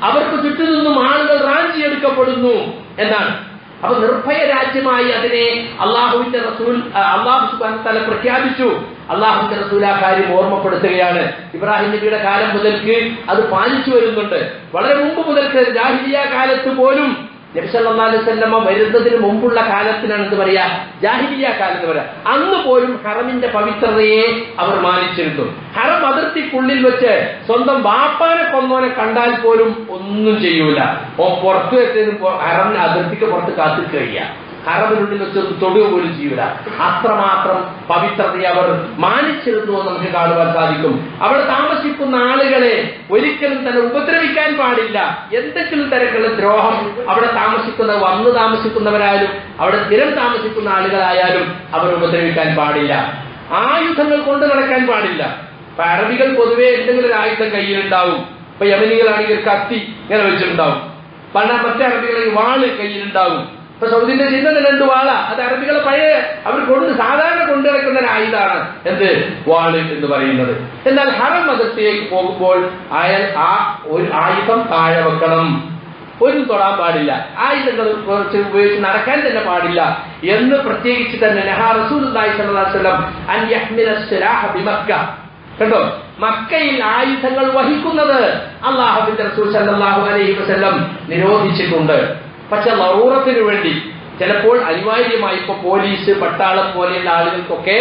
Speaker 1: അവർക്ക് ചുറ്റുനിന്നും ആളുകൾ റാഞ്ചിയെടുക്കപ്പെടുന്നു എന്നാണ്. അപ്പൊ നിർഭയ രാജ്യമായി അതിനെ അള്ളാഹുവിന്റെ റസൂൽ അള്ളാഹു സുബാൻ തല പ്രഖ്യാപിച്ചു. അള്ളാഹുവിന്റെ റസൂൽ ആ കാര്യം ഓർമ്മപ്പെടുത്തുകയാണ്. ഇബ്രാഹിം നബിയുടെ കാലം മുതൽക്ക് അത് പാലിച്ചു വരുന്നുണ്ട്. വളരെ മുമ്പ് മുതൽക്ക് ജാഹിലിയ കാലത്ത് പോലും നബി സല്ലല്ലാഹു അലൈഹി വസല്ലമ വരുന്നതിന് മുമ്പുള്ള കാലത്തിനാണ് എന്ത് പറയാ ജാഹിരിയ കാലം എന്ന് പറയാ. അന്ന് പോലും ഹറമിന്റെ പവിത്രതയെ അവർ മാനിച്ചിരുന്നു. ഹറം അതിർത്തിക്കുള്ളിൽ വെച്ച് സ്വന്തം വാപ്പാനെ കൊന്നോനെ കണ്ടാൽ പോലും ഒന്നും ചെയ്യൂല. ഓ പുറത്തു വെച്ചതിന് ഹറമിന് അതിർത്തിക്ക് പുറത്ത് കാത്തു കഴിയാ ഹറമിനുള്ളിൽ വെച്ച് തൊടുക പോലും ചെയ്യൂല. അത്രമാത്രം പവിത്രതയെ അവർ മാനിച്ചിരുന്നു എന്ന് നമുക്ക് കാണുവാൻ സാധിക്കും. അവിടെ താമസിക്കുന്ന ആളുകളെ ഒരിക്കലും തന്നെ ഉപദ്രവിക്കാൻ പാടില്ല. എന്തെങ്കിലും തരത്തിലുള്ള ദ്രോഹം അവിടെ താമസിക്കുന്ന വന്ന് താമസിക്കുന്നവരായാലും അവിടെ സ്ഥിരം താമസിക്കുന്ന ആളുകളായാലും അവർ ഉപദ്രവിക്കാൻ പാടില്ല. ആയുധങ്ങൾ കൊണ്ട് നടക്കാൻ പാടില്ല. ഇപ്പൊ അറബികൾ പൊതുവെ എന്തെങ്കിലും ഒരു ആയുധം കയ്യിലുണ്ടാവും. ഇപ്പൊ യമനികളാണെങ്കിൽ കത്തി ഇങ്ങനെ വെച്ചിട്ടുണ്ടാവും. പല മറ്റേ അറബികളെ വാൾ കയ്യിലുണ്ടാവും. ഇപ്പൊ സൗദിന്റെ ചിഹ്നം രണ്ട് വാള. അത് അറബികളെ പഴയ അവർ കൊണ്ട് സാധാരണ കൊണ്ടു ഒരു ആയുധമാണ്. എന്ത്? വാൾ എന്ന് പറയുന്നത്. എന്നാൽ ഹറം മതത്തിലേക്ക് പോകുമ്പോൾ അയാൾ ആ ഒരു ആയുധം താഴെ വെക്കണം. ഒന്നും തൊടാൻ പാടില്ല. ആയുധങ്ങൾ കുറച്ച് ഉപയോഗിച്ച് നടക്കാൻ തന്നെ പാടില്ല. എന്ന് പ്രത്യേകിച്ച് തന്നെ നെഹാ ബിമക്ക. കണ്ടോ? മക്കയിൽ ആയുധങ്ങൾ വഹിക്കുന്നത് അള്ളാഹുവിന്റെ റസൂൽ അലൈഹി വസ്ലം നിരോധിച്ചിട്ടുണ്ട്. പക്ഷെ ലറൂറത്തിന് വേണ്ടി ചിലപ്പോൾ അനിവാര്യമായി ഇപ്പൊ പോലീസ് പട്ടാളം പോലെയുള്ള ആളുകൾക്കൊക്കെ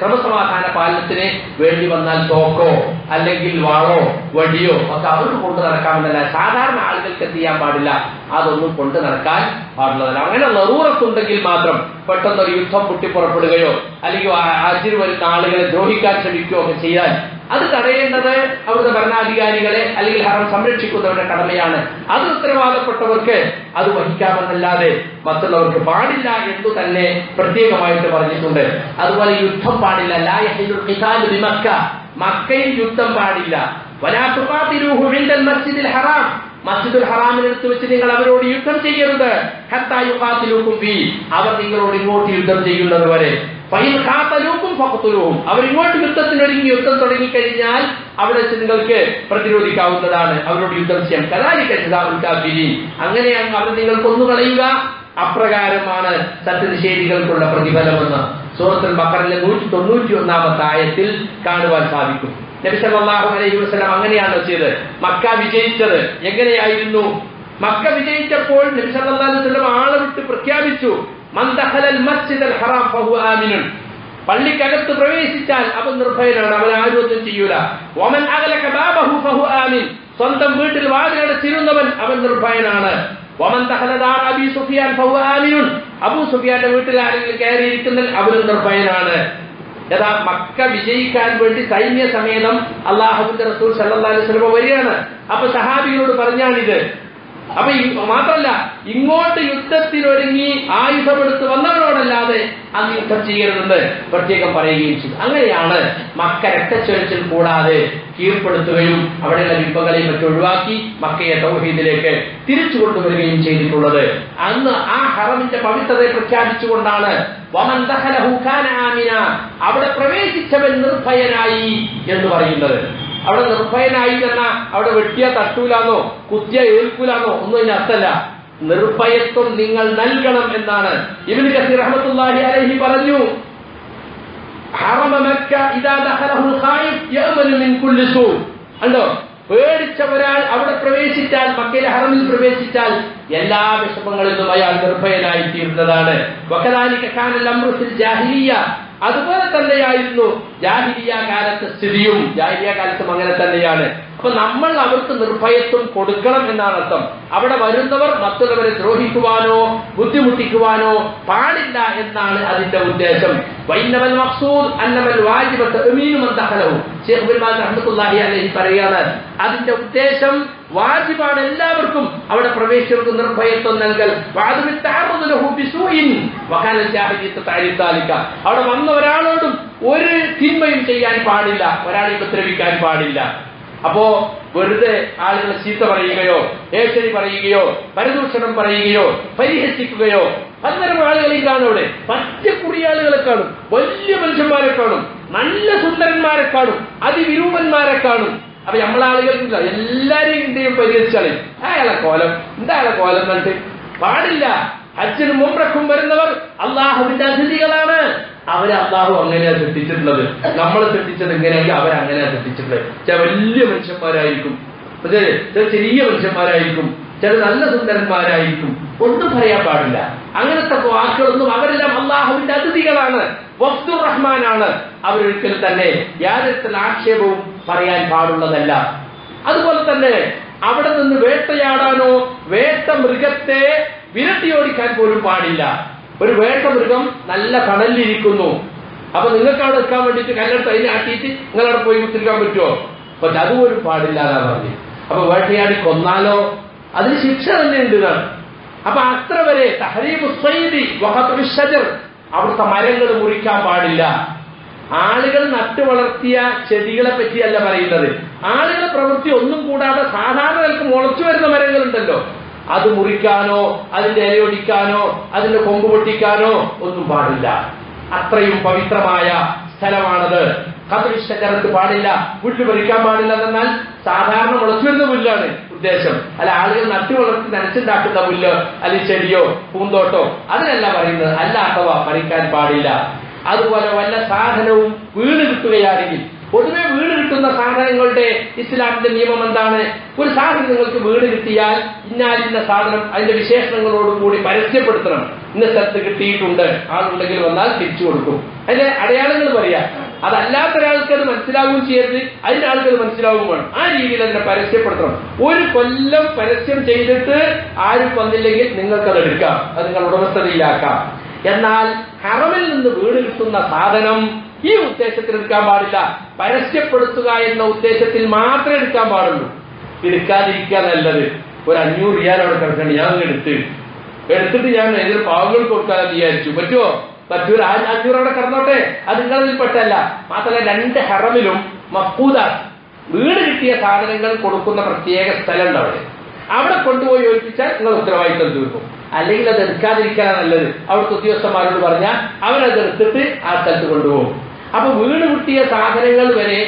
Speaker 1: ക്രമസമാധാന പാലനത്തിന് വേണ്ടി വന്നാൽ തോക്കോ അല്ലെങ്കിൽ വാളോ വടിയോ ഒക്കെ അവർക്ക് കൊണ്ടു നടക്കാമെന്നല്ല. സാധാരണ ആളുകൾക്ക് എന്ത് ചെയ്യാൻ പാടില്ല? അതൊന്നും കൊണ്ടു നടക്കാൻ പാടുള്ളതല്ല. അങ്ങനെ നെറൂറത്തുണ്ടെങ്കിൽ മാത്രം പെട്ടെന്നൊരു യുദ്ധം പൊട്ടിപ്പുറപ്പെടുകയോ അല്ലെങ്കിൽ അതിന് വരുന്ന ആളുകളെ ദ്രോഹിക്കാൻ ശ്രമിക്കുകയോ ഒക്കെ ചെയ്യാൻ അത് തടയേണ്ടത് അവിടുത്തെ ഭരണാധികാരികളെ അല്ലെങ്കിൽ ഹറം സംരക്ഷിക്കുന്നവരുടെ കടമയാണ്. അത് ഉത്തരവാദപ്പെട്ടവർക്ക് അത് വഹിക്കാമെന്നല്ലാതെ മറ്റുള്ളവർക്ക് പാടില്ല എന്ന് തന്നെ പ്രത്യേകമായിട്ട് പറഞ്ഞിട്ടുണ്ട്. അതുപോലെ യുദ്ധം പാടില്ല. ബിമക്ക. മക്കയിൽ യുദ്ധം പാടില്ല. മസ്ജിദിൽ ഹറാം. മസ്ജിദുൽ ഹറാമിനടുത്ത് വെച്ച് നിങ്ങൾ അവരോട് യുദ്ധം ചെയ്യരുത്. ഹത്താ യുഖാതിലൂക്കും ഫീ. അവർ നിങ്ങളോട് ഇങ്ങോട്ട് യുദ്ധം ചെയ്യുന്നത് വരെ. ഫൈൻ ഫക്കത്തുലൂഹും അവരിങ്ങോട്ട് യുദ്ധത്തിനൊരുങ്ങി യുദ്ധം തുടങ്ങിക്കഴിഞ്ഞാൽ അവിടെ നിങ്ങൾക്ക് പ്രതിരോധിക്കാവുന്നതാണ് അവരോട് യുദ്ധം ചെയ്യാം ജസാഉൽ അങ്ങനെയാണ് അവർ നിങ്ങൾ കൊന്നുകളയുക. അപ്രകാരമാണ് സത്യനിഷേധികൾക്കുള്ള പ്രതിഫലമെന്ന് സൂറത്തുൽ ബക്കറിലെ നൂറ്റി തൊണ്ണൂറ്റി ഒന്നാമത്തെ ആയത്തിൽ കാണുവാൻ സാധിക്കും. നബിസല്ലാഹു അലൈഹി വസ്ലം അങ്ങനെയാണ് ചെയ്തത്. മക്ക വിജയിച്ചത്. എങ്ങനെയായിരുന്നു? മക്ക വിജയിച്ചപ്പോൾ നബിസല്ലാ വസല്ലം ആളെ വിട്ട് പ്രഖ്യാപിച്ചു. ഹറാം പള്ളിക്കകത്ത് പ്രവേശിച്ചാൽ അവൻ നിർഭയനാണ് അവൻ ആരോഗ്യം ചെയ്യൂല. ഒമൻ അകലക ബാബഹു ഫഹു ആമിൻ. സ്വന്തം വീട്ടിൽ വാതിലടച്ചിരുന്നവൻ അവൻ നിർഭയനാണ്. ഒമൻ തഹലദാർ അബി സുഫിയാൻ ഫഹു ആമിനുൻ. അബു സുഫിയാന്റെ വീട്ടിൽ ആരെങ്കിലും കയറിയിരിക്കുന്ന അവനും നിർഭയനാണ്. യഥാ മക്ക വിജയിക്കാൻ വേണ്ടി സൈന്യ സമേതം അള്ളാഹുവിന്റെ റസൂൽ സല്ലാ അലൈഹി വരികയാണ്. അപ്പൊ സഹാബികളോട് പറഞ്ഞാണിത്. അപ്പൊ മാത്രല്ല ഇങ്ങോട്ട് യുദ്ധത്തിനൊരുങ്ങി ആയുധമെടുത്ത് വന്നവരോടല്ലാതെ അന്ന് യുദ്ധം ചെയ്യരുതെന്ന് പ്രത്യേകം പറയുകയും ചെയ്തു. അങ്ങനെയാണ് മക്ക രക്തച്ചൊരിച്ചിൽ കൂടാതെ കീഴ്പ്പെടുത്തുകയും അവിടെയുള്ള ബിംബങ്ങളെയും മറ്റും ഒഴിവാക്കി മക്കയെ തൗഹീദിലേക്ക് തിരിച്ചു കൊണ്ടുവരികയും ചെയ്തിട്ടുള്ളത്. അന്ന് ആ ഹറമിന്റെ പവിത്രതയെ പ്രഖ്യാപിച്ചുകൊണ്ടാണ് അവിടെ പ്രവേശിച്ചവൻ നിർഭയനായി എന്ന് പറയുന്നത്. അവിടെ നിർഭയനായി എന്ന അവിടെ വെട്ടിയ തട്ടൂലാന്നോ കുത്തിയ ഏൽക്കൂലാന്നോ ഒന്നും അതിന് അർത്ഥമല്ല നിർഭയത്വം നിങ്ങൾ നൽകണം എന്നാണ്. ഇബ്നു കസീർ റഹ്മത്തുള്ളാഹി അലൈഹി പറഞ്ഞു പേടിച്ച ഒരാൾ അവിടെ പ്രവേശിച്ചാൽ മക്കയിലെ ഹറമിൽ പ്രവേശിച്ചാൽ എല്ലാ വിഷമങ്ങളിൽ നിന്നും അയാൾ നിർഭയനായി തീരുന്നതാണ്. അതുപോലെ തന്നെയായിരുന്നു ജാഹിരിയ കാലത്തെ സ്ഥിതിയും. ജാഹിരിയ കാലത്തും അങ്ങനെ തന്നെയാണ്. അപ്പൊ നമ്മൾ അവർക്ക് നിർഭയത്വം കൊടുക്കണം എന്നാണ് അർത്ഥം അവിടെ വരുന്നവർ മറ്റുള്ളവരെ ദ്രോഹിക്കുവാനോ ബുദ്ധിമുട്ടിക്കുവാനോ പാടില്ല എന്നാണ് അതിന്റെ ഉദ്ദേശം. വൈന്നവൽ മഖ്സൂദ് അന്നവൽ വാജിബ തഅമീനു മൻ ദഖലഹു ശൈഖ് അഹമ്മദ് അലൈഹി പറയാണ് അതിന്റെ ഉദ്ദേശം വാജിബാണ് എല്ലാവർക്കും അവിടെ പ്രവേശികർക്ക് നിർഭയത്വം നൽകൽ. അവിടെ വന്ന ഒരാളോടും ഒരു തിന്മയും ചെയ്യാൻ പാടില്ല. ഒരാളെ ഉപദ്രവിക്കാൻ പാടില്ല. അപ്പോ വെറുതെ ആളുകളെ ചീത്ത പറയുകയോ ഏഷണി പറയുകയോ പരദൂഷണം പറയുകയോ പരിഹസിക്കുകയോ പലതരം ആളുകളെയും കാണും അവിടെ. പച്ചക്കുറി ആളുകളെ കാണും. വലിയ മനുഷ്യന്മാരെ കാണും. നല്ല സുന്ദരന്മാരെ കാണും. അതിവിരൂപന്മാരെ കാണും. അപ്പൊ നമ്മളാളുകൾക്ക് എല്ലാരെയും പരിഹരിച്ചാളെ അയാളെ കോലം എന്താ കോലം കണ്ടിട്ട് പാടില്ല. അച്ഛനും മുമ്പ്രക്കും വരുന്നവർ അള്ളാഹുവിന്റെ അതിഥികളാണ്. അവരെ അള്ളാഹു അങ്ങനെയാ സൃഷ്ടിച്ചിട്ടുള്ളത്. നമ്മൾ സൃഷ്ടിച്ചത് എങ്ങനെയെങ്കിൽ അവരങ്ങനെയാ സൃഷ്ടിച്ചിട്ടുള്ളത്. ചില വലിയ മനുഷ്യന്മാരായിരിക്കും. ചില ചെറിയ മനുഷ്യന്മാരായിരിക്കും. ചില നല്ല സുന്ദരന്മാരായിരിക്കും. ഒന്നും പറയാൻ പാടില്ല. അങ്ങനത്തെ വാക്കുകളൊന്നും അവരെല്ലാം അള്ളാഹുവിന്റെ അതിഥികളാണ്. വഫ്ദുർ റഹ്മാനാണ്. അവരൊരിക്കലും തന്നെ യാതൊരു ആക്ഷേപവും പറയാൻ പാടുള്ളതല്ല. അതുപോലെ തന്നെ അവിടെ നിന്ന് വേട്ടയാടാനോ വേട്ട മൃഗത്തെ വിരട്ടിയോടിക്കാൻ പോലും പാടില്ല. ഒരു വേട്ട മൃഗം നല്ല കടലിലിരിക്കുന്നു. അപ്പൊ നിങ്ങൾക്ക് അവിടെ നിൽക്കാൻ വേണ്ടിയിട്ട് കല്ലെടുത്ത് അതിനെ ആട്ടിയിട്ട് നിങ്ങളവിടെ പോയി കുത്തിരിക്കാൻ പറ്റുമോ? പക്ഷെ അതുപോലും പാടില്ല എന്നാ പറഞ്ഞു. അപ്പൊ വേട്ടയാടി കൊന്നാലോ? അതിന് ശിക്ഷ തന്നെ ഉണ്ട് അപ്പൊ അത്ര വരെ ഷജർ അവിടുത്തെ മരങ്ങൾ മുറിക്കാൻ പാടില്ല. ആളുകൾ നട്ടു വളർത്തിയ ചെടികളെ പറ്റിയല്ല പറയുന്നത്. ആളുകളെ പ്രവൃത്തി ഒന്നും കൂടാതെ സാധാരണ നിലയ്ക്ക് മുളച്ചു വരുന്ന മരങ്ങളുണ്ടല്ലോ. അത് മുറിക്കാനോ അതിന്റെ ഇലയൊടിക്കാനോ അതിന്റെ കൊമ്പ് പൊട്ടിക്കാനോ ഒന്നും പാടില്ല. അത്രയും പവിത്രമായ സ്ഥലമാണത്. കഥവിഷ്ടകരത്ത് പാടില്ല പുല്ല് പറിക്കാൻ പാടില്ല എന്നാൽ സാധാരണ മുളച്ചു വരുന്ന പുല്ലാണ് ഉദ്ദേശം. അല്ല ആളുകൾ നട്ടു വളർത്തി നനച്ചുണ്ടാക്കുന്ന പുല്ലോ അല്ലെങ്കിൽ ചെടിയോ പൂന്തോട്ടോ അതിനല്ല പറയുന്നത്. അല്ലാത്തവ പറിക്കാൻ പാടില്ല. അതുപോലെ വല്ല സാധനവും വീണ് കിട്ടുകയാണെങ്കിൽ പൊതുവെ വീട് കിട്ടുന്ന സാധനങ്ങളുടെ ഇസ്ലാമിന്റെ നിയമം എന്താണ്? ഒരു സാധനം നിങ്ങൾക്ക് വീട് കിട്ടിയാൽ ഇന്നാലിന്ന സാധനം അതിന്റെ വിശേഷണങ്ങളോട് കൂടി പരസ്യപ്പെടുത്തണം. ഇന്ന സ്ഥലത്ത് കിട്ടിയിട്ടുണ്ട് ആളുണ്ടെങ്കിൽ വന്നാൽ തിരിച്ചു കൊടുക്കും. അതിന്റെ അടയാളങ്ങൾ പറയാം. അതല്ലാത്ത ഒരാൾക്ക് അത് മനസ്സിലാവുകയും ചെയ്യരുത്. അതിന്റെ ആൾക്ക് അത് മനസ്സിലാവുകയും ആ രീതിയിൽ അതിനെ പരസ്യപ്പെടുത്തണം. ഒരു കൊല്ലം പരസ്യം ചെയ്തിട്ട് ആരും വന്നില്ലെങ്കിൽ നിങ്ങൾക്കത് എടുക്കാം. അത് നിങ്ങൾ ഉടമസ്ഥതയിലാക്കാം. എന്നാൽ ഹറമിൽ നിന്ന് വീട് കിട്ടുന്ന സാധനം ഈ ഉദ്ദേശത്തിൽ എടുക്കാൻ പാടില്ല. പരസ്യപ്പെടുത്തുക എന്ന ഉദ്ദേശത്തിൽ മാത്രമേ എടുക്കാൻ പാടുള്ളൂ. എടുക്കാതിരിക്കുക നല്ലത്. ഒരു അഞ്ഞൂറ് റിയാൽ അവിടെ കിടക്കണം ഞാൻ എടുത്ത്. എടുത്തിട്ട് ഞാൻ എതിർ പാവങ്ങൾ കൊടുക്കാൻ വിചാരിച്ചു. പറ്റുമോ ആ അഞ്ഞൂറ് അവിടെ കിടന്നോട്ടെ. അത് നിങ്ങളതിൽ പെട്ടല്ല മാത്രമല്ല രണ്ട് ഹറമിലും മക്കൂദാണ് വീട് കിട്ടിയ സാധനങ്ങൾ കൊടുക്കുന്ന പ്രത്യേക സ്ഥലമുണ്ട് അവിടെ. അവിടെ കൊണ്ടുപോയി ഒഴിപ്പിച്ചാൽ നിങ്ങൾ ഉത്തരവാദിത്തം തീർക്കും. അല്ലെങ്കിൽ അത് എടുക്കാതിരിക്കാനാണ് നല്ലത്. അവിടുത്തെ ഉദ്യോഗസ്ഥന്മാരോട് പറഞ്ഞാൽ അവരത് എടുത്തിട്ട് ആ സ്ഥലത്ത് കൊണ്ടുപോകും. അപ്പൊ വീട് കിട്ടിയ സാധനങ്ങൾ വരെ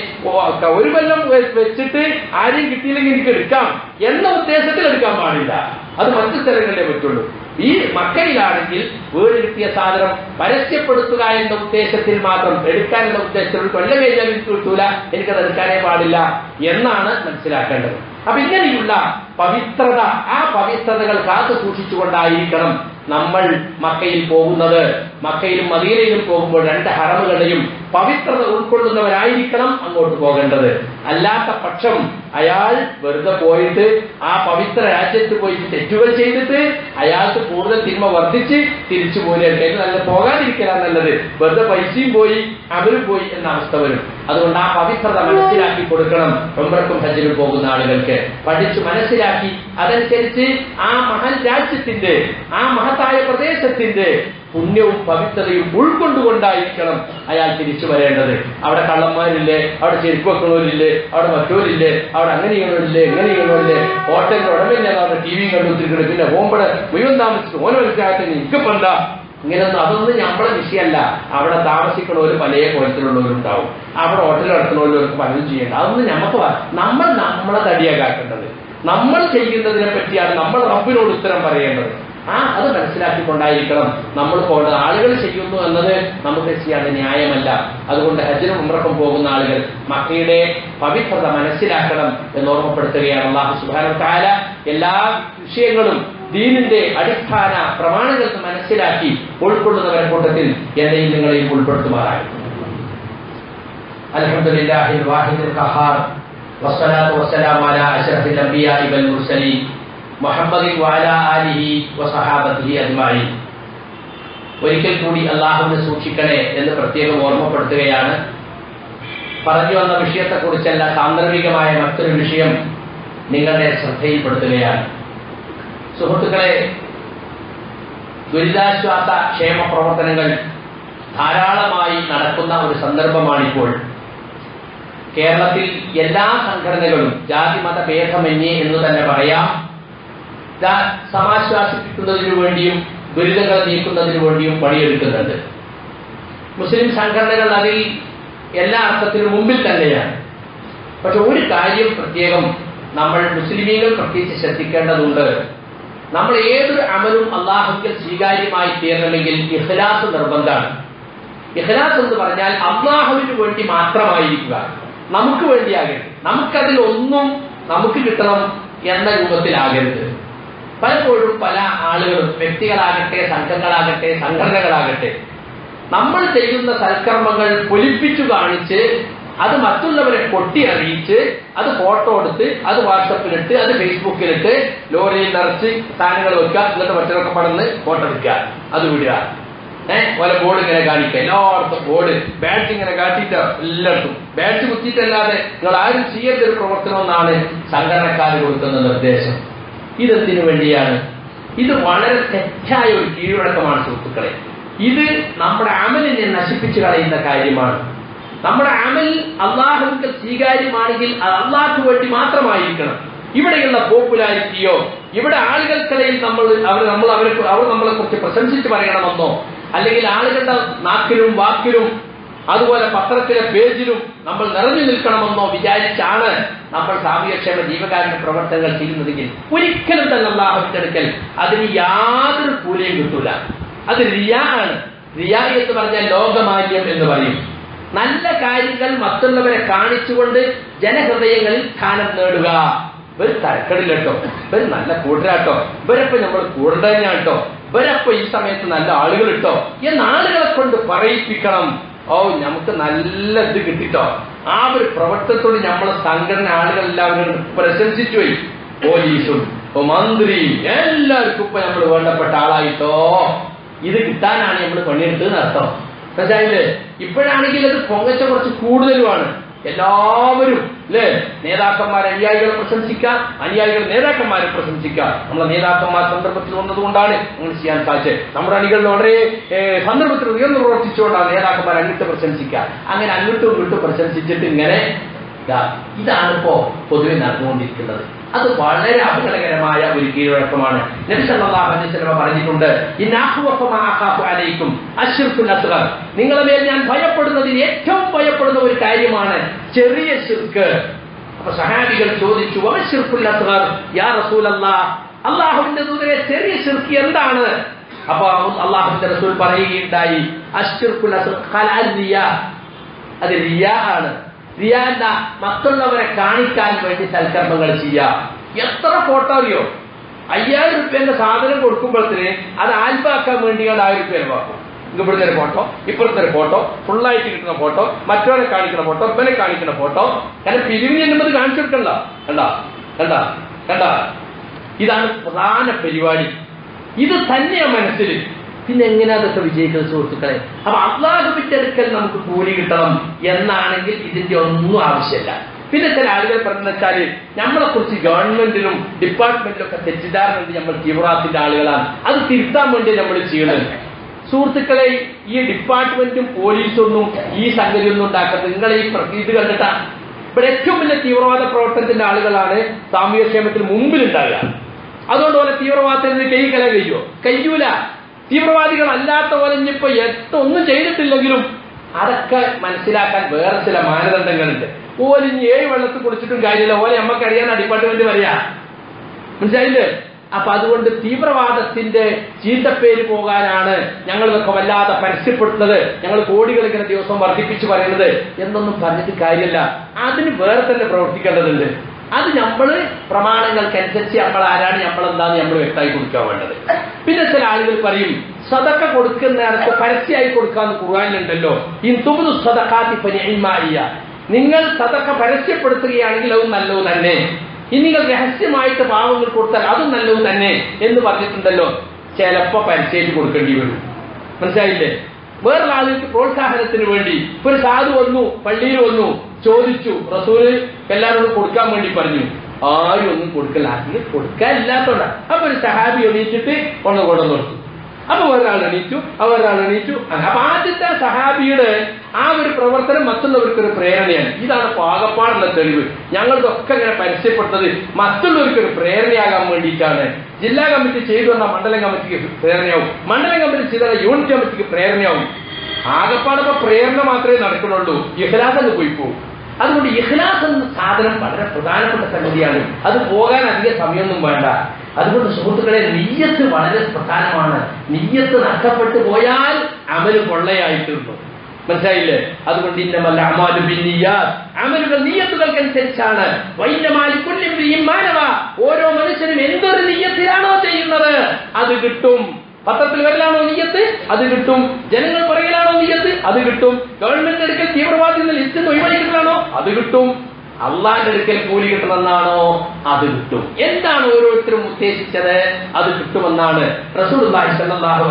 Speaker 1: ഒരു കൊല്ലം വെച്ചിട്ട് ആരെയും കിട്ടിയില്ലെങ്കിൽ എനിക്ക് എടുക്കാം എന്ന ഉദ്ദേശത്തിൽ എടുക്കാൻ പാടില്ല. അത് മറ്റു സ്ഥലങ്ങളിലേ പറ്റുള്ളൂ. ഈ മക്കയിലാണെങ്കിൽ വീട് കിട്ടിയ സാധനം പരസ്യപ്പെടുത്തുക എന്ന ഉദ്ദേശത്തിൽ മാത്രം എടുക്കാനുള്ള ഉദ്ദേശത്തിൽ കൊല്ലം കഴിഞ്ഞാൽ എനിക്ക് കിട്ടൂല എനിക്കത് എടുക്കാനേ പാടില്ല എന്നാണ് മനസ്സിലാക്കേണ്ടത്. അപ്പൊ ഇങ്ങനെയുള്ള പവിത്രത ആ പവിത്രതകൾ കാത്തു സൂക്ഷിച്ചുകൊണ്ടായിരിക്കണം നമ്മൾ മക്കയിൽ പോകുന്നത്. മക്കയിലും മദീനയിലും പോകുമ്പോൾ രണ്ട് ഹറമുകളെയും പവിത്രത ഉൾക്കൊള്ളുന്നവരായിരിക്കണം അങ്ങോട്ട് പോകേണ്ടത്. അല്ലാത്ത പക്ഷം അയാൾ വെറുതെ പോയിട്ട് ആ പവിത്ര രാജ്യത്ത് പോയിട്ട് തെറ്റുകൾ ചെയ്തിട്ട് അയാൾക്ക് കൂടുതൽ തിന്മ വർദ്ധിച്ച് തിരിച്ചു പോരുകയാണ്. ഇത് നല്ല പോകാതിരിക്കലാണ് നല്ലത്. വെറുതെ പൈസയും പോയി അവരും പോയി എന്ന അവസ്ഥ വരും. അതുകൊണ്ട് ആ പവിത്രത മനസ്സിലാക്കി കൊടുക്കണം ഒമ്പർക്കും ഹജ്ജിനും പോകുന്ന ആളുകൾക്ക്. പഠിച്ചു മനസ്സിലാക്കി അതനുസരിച്ച് ആ മഹൽ രാജ്യത്തിന്റെ ആ മഹത്തായ പ്രദേശത്തിന്റെ പുണ്യവും പവിത്രതയും ഉൾക്കൊണ്ടുകൊണ്ടായിരിക്കണം അയാൾ തിരിച്ചു വരേണ്ടത്. അവിടെ കള്ളന്മാരില്ലേ? അവിടെ ചെരുപ്പ് അവിടെ മറ്റവരില്ലേ? അവിടെ അങ്ങനെ ചെയ്യണമില്ലേ എങ്ങനെ ചെയ്യണമില്ലേ ഹോട്ടലിന്റെ ഉടമയില്ല അവിടെ ടി വി കണ്ടുത്തിരിക്കണം പിന്നെ ഓമ്പടെ മുഴുവൻ താമസിച്ചു. ഓരോ മനസ്സിലാകട്ടെ എനിക്കിപ്പോ എന്താ? ഇങ്ങനെയൊന്നും അതൊന്നും നമ്മളെ വിഷയമല്ല. അവിടെ താമസിക്കണവര് പല കോലത്തിലുള്ളവരുണ്ടാവും. അവിടെ ഹോട്ടൽ നടത്തുന്നവർക്ക് പലതും ചെയ്യേണ്ട. അതൊന്നും നമുക്ക് നമ്മൾ നമ്മളെ തടിയാകാക്കേണ്ടത്. നമ്മൾ ചെയ്യുന്നതിനെ പറ്റിയാണ് നമ്മൾ റബ്ബിനോട് ഉത്തരം പറയേണ്ടത്. ആ അത് മനസ്സിലാക്കിക്കൊണ്ടായിരിക്കണം നമ്മൾ പോകേണ്ടത്. ആളുകൾ ചെയ്യുന്നു എന്നത് നമുക്ക് ചെയ്യാത്ത ന്യായമല്ല. അതുകൊണ്ട് ഹജ്ജിനും ഉമ്രക്കും പോകുന്ന ആളുകൾ മക്കയുടെ പവിത്രത മനസ്സിലാക്കണം എന്ന് ഓർമ്മപ്പെടുത്തുകയാണ് അള്ളാഹു സുബാന എല്ലാ വിഷയങ്ങളും ദീനിന്റെ അടിസ്ഥാന പ്രമാണങ്ങൾക്ക് മനസ്സിലാക്കി ഉൾക്കൊള്ളുന്നവരെ കൂട്ടത്തിൽ എന്നെയും നിങ്ങളെയും ഉൾപ്പെടുത്തുമാറായി. അൽഹംദുലില്ലാഹിൽ വാഹിദുൽ ഖഹാർ. വസ്സലാത്തു വസ്സലാമു അലാ അഷ്റഫിൽ അംബിയാഇ വൽ മുർസലീൻ. മുഹമ്മദിൻ വഅലാ ആലിഹി വസഹാബത്തിഹി അജ്മായി ഒരിക്കൽ കൂടി അള്ളാഹുവിനെ സൂക്ഷിക്കണേ എന്ന് പ്രത്യേകം ഓർമ്മപ്പെടുത്തുകയാണ്. പറഞ്ഞു വന്ന വിഷയത്തെക്കുറിച്ചല്ല സാന്ദർഭികമായ മറ്റൊരു വിഷയം നിങ്ങളുടെ ശ്രദ്ധയിൽപ്പെടുത്തുകയാണ്. സുഹൃത്തുക്കളെ ദുരിതാശ്വാസ ക്ഷേമ പ്രവർത്തനങ്ങൾ ധാരാളമായി നടക്കുന്ന ഒരു സന്ദർഭമാണിപ്പോൾ. കേരളത്തിൽ എല്ലാ സംഘടനകളും ജാതി മത ഭേദമന്യേ എന്ന് തന്നെ പറയാം. സമാശ്വാസിപ്പിക്കുന്നതിനു വേണ്ടിയും ദുരിതങ്ങൾ നീക്കുന്നതിനു വേണ്ടിയും പണിയെടുക്കുന്നുണ്ട്. മുസ്ലിം സംഘടനകൾ അതിൽ എല്ലാ അർത്ഥത്തിനും മുമ്പിൽ തന്നെയാണ്. പക്ഷെ ഒരു കാര്യം പ്രത്യേകം നമ്മൾ മുസ്ലിമീകൾ പ്രത്യേകിച്ച് ശ്രദ്ധിക്കേണ്ടതുണ്ട്. നമ്മൾ ഏതൊരു അമലും അള്ളാഹുക്ക് സ്വീകാര്യമായി തീരണമെങ്കിൽ ഇഹ്ലാസ് നിർബന്ധമാണ്. ഇഹ്ലാസ് എന്ന് പറഞ്ഞാൽ അള്ളാഹുവിന് വേണ്ടി മാത്രമായിരിക്കുക. നമുക്ക് വേണ്ടിയാകരുത്. നമുക്കതിൽ ഒന്നും നമുക്ക് കിട്ടണം എന്ന രൂപത്തിലാകരുത്. പലപ്പോഴും പല ആളുകളും വ്യക്തികളാകട്ടെ സംഘങ്ങളാകട്ടെ സംഘടനകളാകട്ടെ നമ്മൾ ചെയ്യുന്ന സൽക്കർമ്മങ്ങൾ പൊലിപ്പിച്ചു കാണിച്ച് അത് മറ്റുള്ളവരെ കൊട്ടി അറിയിച്ച് അത് ഫോട്ടോ എടുത്ത് അത് വാട്സപ്പിലിട്ട് അത് ഫേസ്ബുക്കിലിട്ട് ലോറിയിൽ നിറച്ച് സാധനങ്ങൾ വെക്കുക എന്നിട്ട് മറ്റൊക്കെ പടന്ന് ഫോട്ടോ എടുക്കുക. അത് വിടുക. ഏഹ് ഓരോ ബോർഡ് ഇങ്ങനെ കാണിക്കുക. എല്ലായിടത്തും ബോർഡ്. ബാറ്റ് ഇങ്ങനെ കാട്ടിയിട്ട് എല്ലായിടത്തും. ബാറ്റ് കുത്തിയിട്ടല്ലാതെ നിങ്ങൾ ആരും ചെയ്യേണ്ട ഒരു പ്രവർത്തനം എന്നാണ് സംഘടനക്കാർ കൊടുക്കുന്ന നിർദ്ദേശം. ഇതെന്തിനു വേണ്ടിയാണ്. ഇത് വളരെ തെറ്റായ ഒരു കീഴ്വഴക്കമാണ് സുഹൃത്തുക്കളെ. ഇത് നമ്മുടെ അമലിനെ നശിപ്പിച്ചു കളയുന്ന കാര്യമാണ്. നമ്മുടെ അമൽ അള്ളാഹുക്ക് സ്വീകാര്യമാണെങ്കിൽ അത് അള്ളാഹ്ക്ക് വേണ്ടി മാത്രമായിരിക്കണം. ഇവിടെയുള്ള പോപ്പുലാരിറ്റിയോ ഇവിടെ ആളുകൾക്കിടയിൽ നമ്മൾ അവർ നമ്മൾ അവരെ അവർ നമ്മളെ കുറിച്ച് പ്രശംസിച്ച് പറയണമെന്നോ അല്ലെങ്കിൽ ആളുകളുടെ നാക്കിലും വാക്കിലും അതുപോലെ പത്രത്തിലെ പേജിലും നമ്മൾ നിറഞ്ഞു നിൽക്കണമെന്നോ വിചാരിച്ചാണ് നമ്മൾ സാമൂഹ്യക്ഷേമ ജീവകാരുണ്യ പ്രവർത്തനങ്ങൾ ചെയ്യുന്നതെങ്കിൽ ഒരിക്കലും തന്നെ അള്ളാഹുവിന്റെ അടുക്കൽ അതിന് യാതൊരു കൂലിയും കിട്ടൂല. അത് റിയാ ആണ്. റിയാ എന്ന് പറഞ്ഞാൽ ലോകമാന്യം എന്ന് പറയും. നല്ല കാര്യങ്ങൾ മറ്റുള്ളവരെ കാണിച്ചുകൊണ്ട് ജനഹൃദയങ്ങളിൽ സ്ഥാനം നേടുക. ഇവർ തരക്കടില്ലട്ടോ. ഇവർ നല്ല കൂട്ടരാട്ടോ. ഇവരപ്പൊ നമ്മൾ കൂടുതലാട്ടോ ഇവരപ്പൊ ഈ സമയത്ത് നല്ല ആളുകൾ ഇട്ടോ. എന്ന് ആളുകളെ കൊണ്ട് പറയിപ്പിക്കണം. ഓ നമുക്ക് നല്ല ഇത് കിട്ടിട്ടോ. ആ ഒരു പ്രവർത്തനത്തോട് നമ്മളെ സംഘടന ആളുകളെല്ലാവരും പ്രശംസിച്ചു പോയി. പോലീസും ഇപ്പൊ മന്ത്രിയും എല്ലാവർക്കും ഇപ്പൊ നമ്മൾ വേണ്ടപ്പെട്ട ആളായിട്ടോ. ഇത് കിട്ടാനാണ് നമ്മൾ പണിയെടുത്തത് അർത്ഥം മനസ്സിലായില്ലേ? ഇപ്പോഴാണെങ്കിൽ അത് പൊങ്ങച്ച കുറച്ച് കൂടുതലുമാണ്. എല്ലാവരും അല്ലേ നേതാക്കന്മാരെ അനുയായികളെ പ്രശംസിക്കാം അനുയായികൾ നേതാക്കന്മാരെ പ്രശംസിക്കാം നമ്മളെ നേതാക്കന്മാർ സന്ദർഭത്തിൽ വന്നതുകൊണ്ടാണ് അങ്ങനെ ചെയ്യാൻ സാധിച്ചത്. നമ്മുടെ അണികൾ വളരെ സന്ദർഭത്തിൽ ഉയർന്നു പ്രവർത്തിച്ചുകൊണ്ടാണ് നേതാക്കന്മാർ അങ്ങോട്ട് പ്രശംസിക്കുക അങ്ങനെ അങ്ങോട്ടും ഇങ്ങോട്ടും പ്രശംസിച്ചിട്ട് ഇങ്ങനെ ഇതാ ഇതാണ് ഇപ്പോ പൊതുവെ നടന്നുകൊണ്ടിരിക്കുന്നത്. അത് വളരെ അപകടകരമായ ഒരു വസല്ലം പറഞ്ഞിട്ടുണ്ട് നിങ്ങളെ മേൽ ഞാൻ ഭയപ്പെടുന്നതിൽ ഏറ്റവും ഭയപ്പെടുന്ന ഒരു കാര്യമാണ് ചെറിയ ശിർക്ക്. അപ്പൊ സഹാബികൾ ചോദിച്ചു അസ്ഗർ യാ അള്ളാഹുവിന്റെ ദൂതരെ ചെറിയ ശിർക്ക് എന്താണ്? അപ്പൊ അള്ളാഹുവിന്റെ റസൂൽ പറയുകയുണ്ടായി റിയാ അത് റിയ ആണ്. എന്താ മറ്റുള്ളവരെ കാണിക്കാൻ വേണ്ടി സൽക്കർമ്മങ്ങൾ ചെയ്യാം. എത്ര ഫോട്ടോ അറിയോ? അയ്യായിരം റുപ്യന്റെ സാധനം കൊടുക്കുമ്പോഴത്തേന് അത് ആൽബാക്കാൻ വേണ്ടി അത് ആയിരം റുപ്യ ആൽബാക്കും ഇവിടുത്തെ ഒരു ഫോട്ടോ ഇപ്പുറത്തെ ഒരു ഫോട്ടോ ഫുള്ളായിട്ട് കിട്ടുന്ന ഫോട്ടോ മറ്റവരെ കാണിക്കുന്ന ഫോട്ടോ ഇവനെ കാണിക്കുന്ന ഫോട്ടോ. കാരണം പിരിവിന് എന്നുള്ളത് കാണിച്ചു കൊടുക്കണ്ട. കണ്ട? കണ്ട? കണ്ട? ഇതാണ് പ്രധാന പരിപാടി. ഇത് തന്നെയാ മനസ്സിൽ പിന്നെ എങ്ങനെ അതൊക്കെ വിജയിക്കുന്ന സുഹൃത്തുക്കളെ? അപ്പൊ അള്ളാഹ് അടുക്കൽ നമുക്ക് കൂലി കിട്ടണം എന്നാണെങ്കിൽ ഇതിന്റെ ഒന്നും ആവശ്യമില്ല. പിന്നെ ചില ആളുകൾ പറഞ്ഞു വെച്ചാൽ നമ്മളെ കുറിച്ച് ഗവൺമെന്റിലും ഡിപ്പാർട്ട്മെന്റിലും ഒക്കെ തെറ്റിദ്ധാരണ നമ്മൾ തീവ്രവാദത്തിന്റെ ആളുകളാണ്. അത് തിരുത്താൻ വേണ്ടി നമ്മൾ ചെയ്യണം സുഹൃത്തുക്കളെ ഈ ഡിപ്പാർട്ട്മെന്റും പോലീസൊന്നും ഈ സംഗതി ഒന്നും ഉണ്ടാക്കുന്നത് നിങ്ങൾ ഈ പ്രതീത് കണ്ടിട്ടാ. ഇവിടെ ഏറ്റവും വലിയ തീവ്രവാദ പ്രവർത്തനത്തിന്റെ ആളുകളാണ് സാമൂഹ്യക്ഷേമത്തിന് മുമ്പിലുണ്ടാകുക അതുകൊണ്ട് പോലെ തീവ്രവാദത്തിൽ നിന്ന് കൈ കല കഴിയോ കഴിയൂല തീവ്രവാദികളല്ലാത്ത പോലെ ഇനിയിപ്പോ എത്തൊന്നും ചെയ്തിട്ടില്ലെങ്കിലും അതൊക്കെ മനസ്സിലാക്കാൻ വേറെ ചില മാനദണ്ഡങ്ങളുണ്ട്. ഓലിഞ്ഞ് ഏഴ് വെള്ളത്തിൽ കുളിച്ചിട്ടും കാര്യമില്ല. ഓലെ നമുക്കറിയാൻ ഡിപ്പാർട്ട്മെന്റ് പറയാ മനസ്സിലായില്ലേ? അപ്പൊ അതുകൊണ്ട് തീവ്രവാദത്തിന്റെ ചീത്തപ്പേര് പോകാനാണ് ഞങ്ങൾ ഇതൊക്കെ വല്ലാതെ പരസ്യപ്പെടുത്തുന്നത്. ഞങ്ങൾ കോടികൾ ഇങ്ങനെ ദിവസം വർദ്ധിപ്പിച്ചു പറയുന്നത്. എന്നൊന്നും പറഞ്ഞിട്ട് കാര്യമില്ല. അതിന് വേറെ തന്നെ പ്രവർത്തിക്കേണ്ടതുണ്ട്. അത് നമ്മൾ പ്രമാണങ്ങൾക്കനുസരിച്ച് നമ്മൾ ആരാണ് നമ്മൾ എന്താന്ന് നമ്മൾ വ്യക്തമായി കൊടുക്കാൻ വേണ്ടത്. പിന്നെ ചില ആളുകൾ പറയും സതക്ക കൊടുക്കുന്ന നേരത്ത് പരസ്യമായി കൊടുക്കാന്ന് ഈ തുമ്പു സതക്കാത്തി പരിമായ നിങ്ങൾ സതക്ക പരസ്യപ്പെടുത്തുകയാണെങ്കിൽ അത് നല്ലത് തന്നെ. ഇനി നിങ്ങൾ രഹസ്യമായിട്ട് പാവങ്ങൾ കൊടുത്താൽ അതും നല്ലത് തന്നെ എന്ന് പറഞ്ഞിട്ടുണ്ടല്ലോ. ചിലപ്പോ പരസ്യമായിട്ട് കൊടുക്കേണ്ടി വരും. മനസ്സിലായില്ലേ? വേറൊരു ആളുകൾക്ക് പ്രോത്സാഹനത്തിന് വേണ്ടി ഒരു സാധു വന്നു പള്ളിയിൽ വന്നു ചോദിച്ചു റസൂൽ എല്ലാവരോടും കൊടുക്കാൻ വേണ്ടി പറഞ്ഞു. ആരും ഒന്നും കൊടുക്കലാക്കി അതിന് അപ്പൊ ഒരു സഹാബി എണീച്ചിട്ട് ഒന്ന് കൊണ്ടു കൊടുത്തു അപ്പൊ ഒരാൾ എണീറ്റു അവർ ഒരാൾ എണീറ്റു. അപ്പൊ ആദ്യത്തെ സഹാബിയുടെ ആ ഒരു പ്രവർത്തനം മറ്റുള്ളവർക്ക് ഒരു പ്രേരണയാണ്. ഇതാണ് പാകപ്പാടുള്ള തെളിവ്. ഞങ്ങളിതൊക്കെ ഇങ്ങനെ പരസ്യപ്പെട്ടത് മറ്റുള്ളവർക്ക് ഒരു പ്രേരണയാകാൻ വേണ്ടിയിട്ടാണ്. ജില്ലാ കമ്മിറ്റി ചെയ്തു വന്ന മണ്ഡലം കമ്മിറ്റിക്ക് പ്രേരണയാവും. മണ്ഡലം കമ്മിറ്റി ചെയ്ത യൂണിറ്റ് കമ്മിറ്റിക്ക് പ്രേരണയാവും. ആകപ്പാടപ്പോ പ്രേരണ മാത്രമേ നടക്കുന്നുള്ളൂ. ഇഹ്ലാദ് പോയി പോകും അതുകൊണ്ട് ഇഖ്ലാസ് എന്ന സാധനം വളരെ പ്രധാനപ്പെട്ട സംഗതിയാണ്. അത് പോകാൻ അധിക സമയമൊന്നും വേണ്ട. അതുകൊണ്ട് സുഹൃത്തുക്കളെ നീയത്ത് വളരെ പ്രധാനമാണ്. നീയത്ത് നഷ്ടപ്പെട്ടു പോയാൽ അമൽ കൊള്ളയായിട്ടുണ്ട് മനസ്സിലായില്ലേ? അതുകൊണ്ട് ഇന്നമല്ല അമാലു അമലുകൾ നീയത്തുകൾക്കനുസരിച്ചാണ് മാനവ. ഓരോ മനുഷ്യനും എന്തൊരു നീയത്തിലാണോ ചെയ്യുന്നത്? അത് കിട്ടും. പത്രത്തിൽ വരലാണോ നീയത്ത്? അത് കിട്ടും. ജനങ്ങൾ പറയലാണോ നീയത്ത്? അത് കിട്ടും. ഗവൺമെന്റ് എടുക്കൽ തീവ്രവാദി ലിസ്റ്റ് ഒഴിവാക്കിയിട്ടാണോ അത് കിട്ടും. അള്ളാന്റെ അടുക്കൽ കൂലി കിട്ടണമെന്നാണോ അത് കിട്ടും. എന്താണ് ഓരോരുത്തരും ഉദ്ദേശിച്ചത് അത് കിട്ടുമെന്നാണ്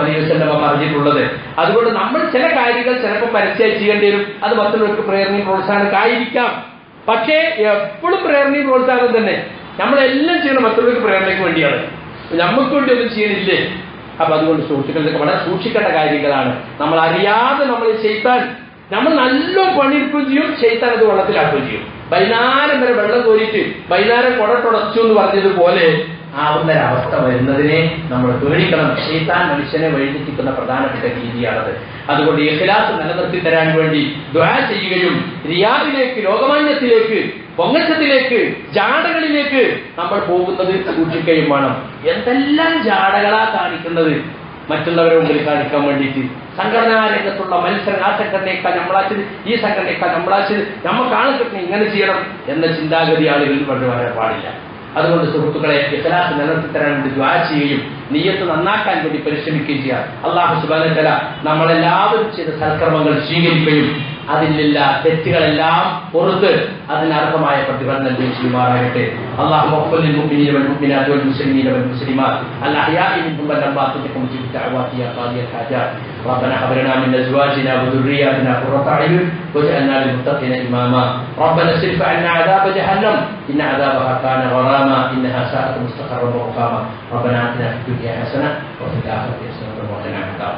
Speaker 1: അലൈഹി വസല്ലമ പറഞ്ഞിട്ടുള്ളത്. അതുകൊണ്ട് നമ്മൾ ചില കാര്യങ്ങൾ ചിലപ്പോൾ പരിചയം ചെയ്യേണ്ടി വരും. അത് മറ്റുള്ളവർക്ക് പ്രേരണയും പ്രോത്സാഹനമൊക്കെ പക്ഷേ എപ്പോഴും പ്രേരണയും പ്രോത്സാഹനം തന്നെ. നമ്മളെല്ലാം ചെയ്യണം മറ്റുള്ളവർക്ക് പ്രേരണയ്ക്ക് വേണ്ടിയാണ്. നമുക്ക് വേണ്ടി ഒന്നും ചെയ്യണില്ലേ? അപ്പൊ അതുകൊണ്ട് സുഹൃത്തുക്കളൊക്കെ വളരെ സൂക്ഷിക്കേണ്ട കാര്യങ്ങളാണ്. നമ്മൾ അറിയാതെ നമ്മൾ ചെയ്താൽ നമ്മൾ നല്ല പണിയെടുക്കുകയും ചെയ്യും ചെയ്താൽ അത് വെള്ളത്തിലാക്കുകയും ചെയ്യും. വൈകുന്നേരം വരെ വെള്ളം കോരിയിട്ട് വൈകുന്നേരം കുട തുടച്ചു എന്ന് പറഞ്ഞതുപോലെ ആവുന്ന ഒരവസ്ഥ വരുന്നതിനെ നമ്മൾ പേടിക്കണം. ഷെയ്ത്താൻ മനുഷ്യനെ വഴിതെറ്റിക്കുന്ന പ്രധാനപ്പെട്ട രീതിയാണത്. അതുകൊണ്ട് ഇഖ്ലാസ് നിലനിർത്തി തരാൻ വേണ്ടി ദ്വാ ചെയ്യുകയും റിയാദിലേക്ക് ലോകമാന്യത്തിലേക്ക് പൊങ്ങച്ചത്തിലേക്ക് ജാടകളിലേക്ക് നമ്മൾ പോകുന്നത് സൂക്ഷിക്കുകയും വേണം. എന്തെല്ലാം ജാടകളാ കാണിക്കുന്നത് മറ്റുള്ളവരെ മുമ്പിൽ കാണിക്കാൻ വേണ്ടിയിട്ട്? സംഘടനാ രംഗത്തുള്ള മത്സരം ആ സംഘടനയേക്കാൾ നമ്മളാച്ചത് ഈ സംഘടനയേക്കാൾ നമ്മളാച്ചത് നമ്മൾ കാണിച്ചിട്ട് ഇങ്ങനെ ചെയ്യണം എന്ന ചിന്താഗതി ആളുകളിൽ വളരെ വളരെ പാടില്ല. അതുകൊണ്ട് സുഹൃത്തുക്കളെ ഇഖലാസ് നിലനിർത്തി തരാൻ വേണ്ടി ദ്വാ ചെയ്യുകയും നീയത്ത് നന്നാക്കാൻ വേണ്ടി പരിശ്രമിക്കുകയും ചെയ്യാം അള്ളാഹു സുബാനത്തല നമ്മളെല്ലാവരും ചെയ്ത സൽക്കർമ്മങ്ങൾ സ്വീകരിക്കുകയും അതിലുള്ള തെറ്റുകളെല്ലാം പുറത്ത് അതിനർഹമായ പ്രതിഫലം നൽകുകയും ചെയ്യുമാറാകട്ടെ അള്ളാഹു وفق للمؤمنين والمؤمنات والمسلمين والمسلمات الأحياء منهم والأموات تقم في الدعوات يا قاضي الحاجات ربنا هب لنا من أزواجنا وذرياتنا قرة أعين واجعلنا للمتقين إماما ربنا اصرف عنا عذاب جهنم إن عذابها كان غراما إنها ساءت مستقرا ومقاما ربنا آتنا في الدنيا حسنة وفي الآخرة حسنة وقنا عذاب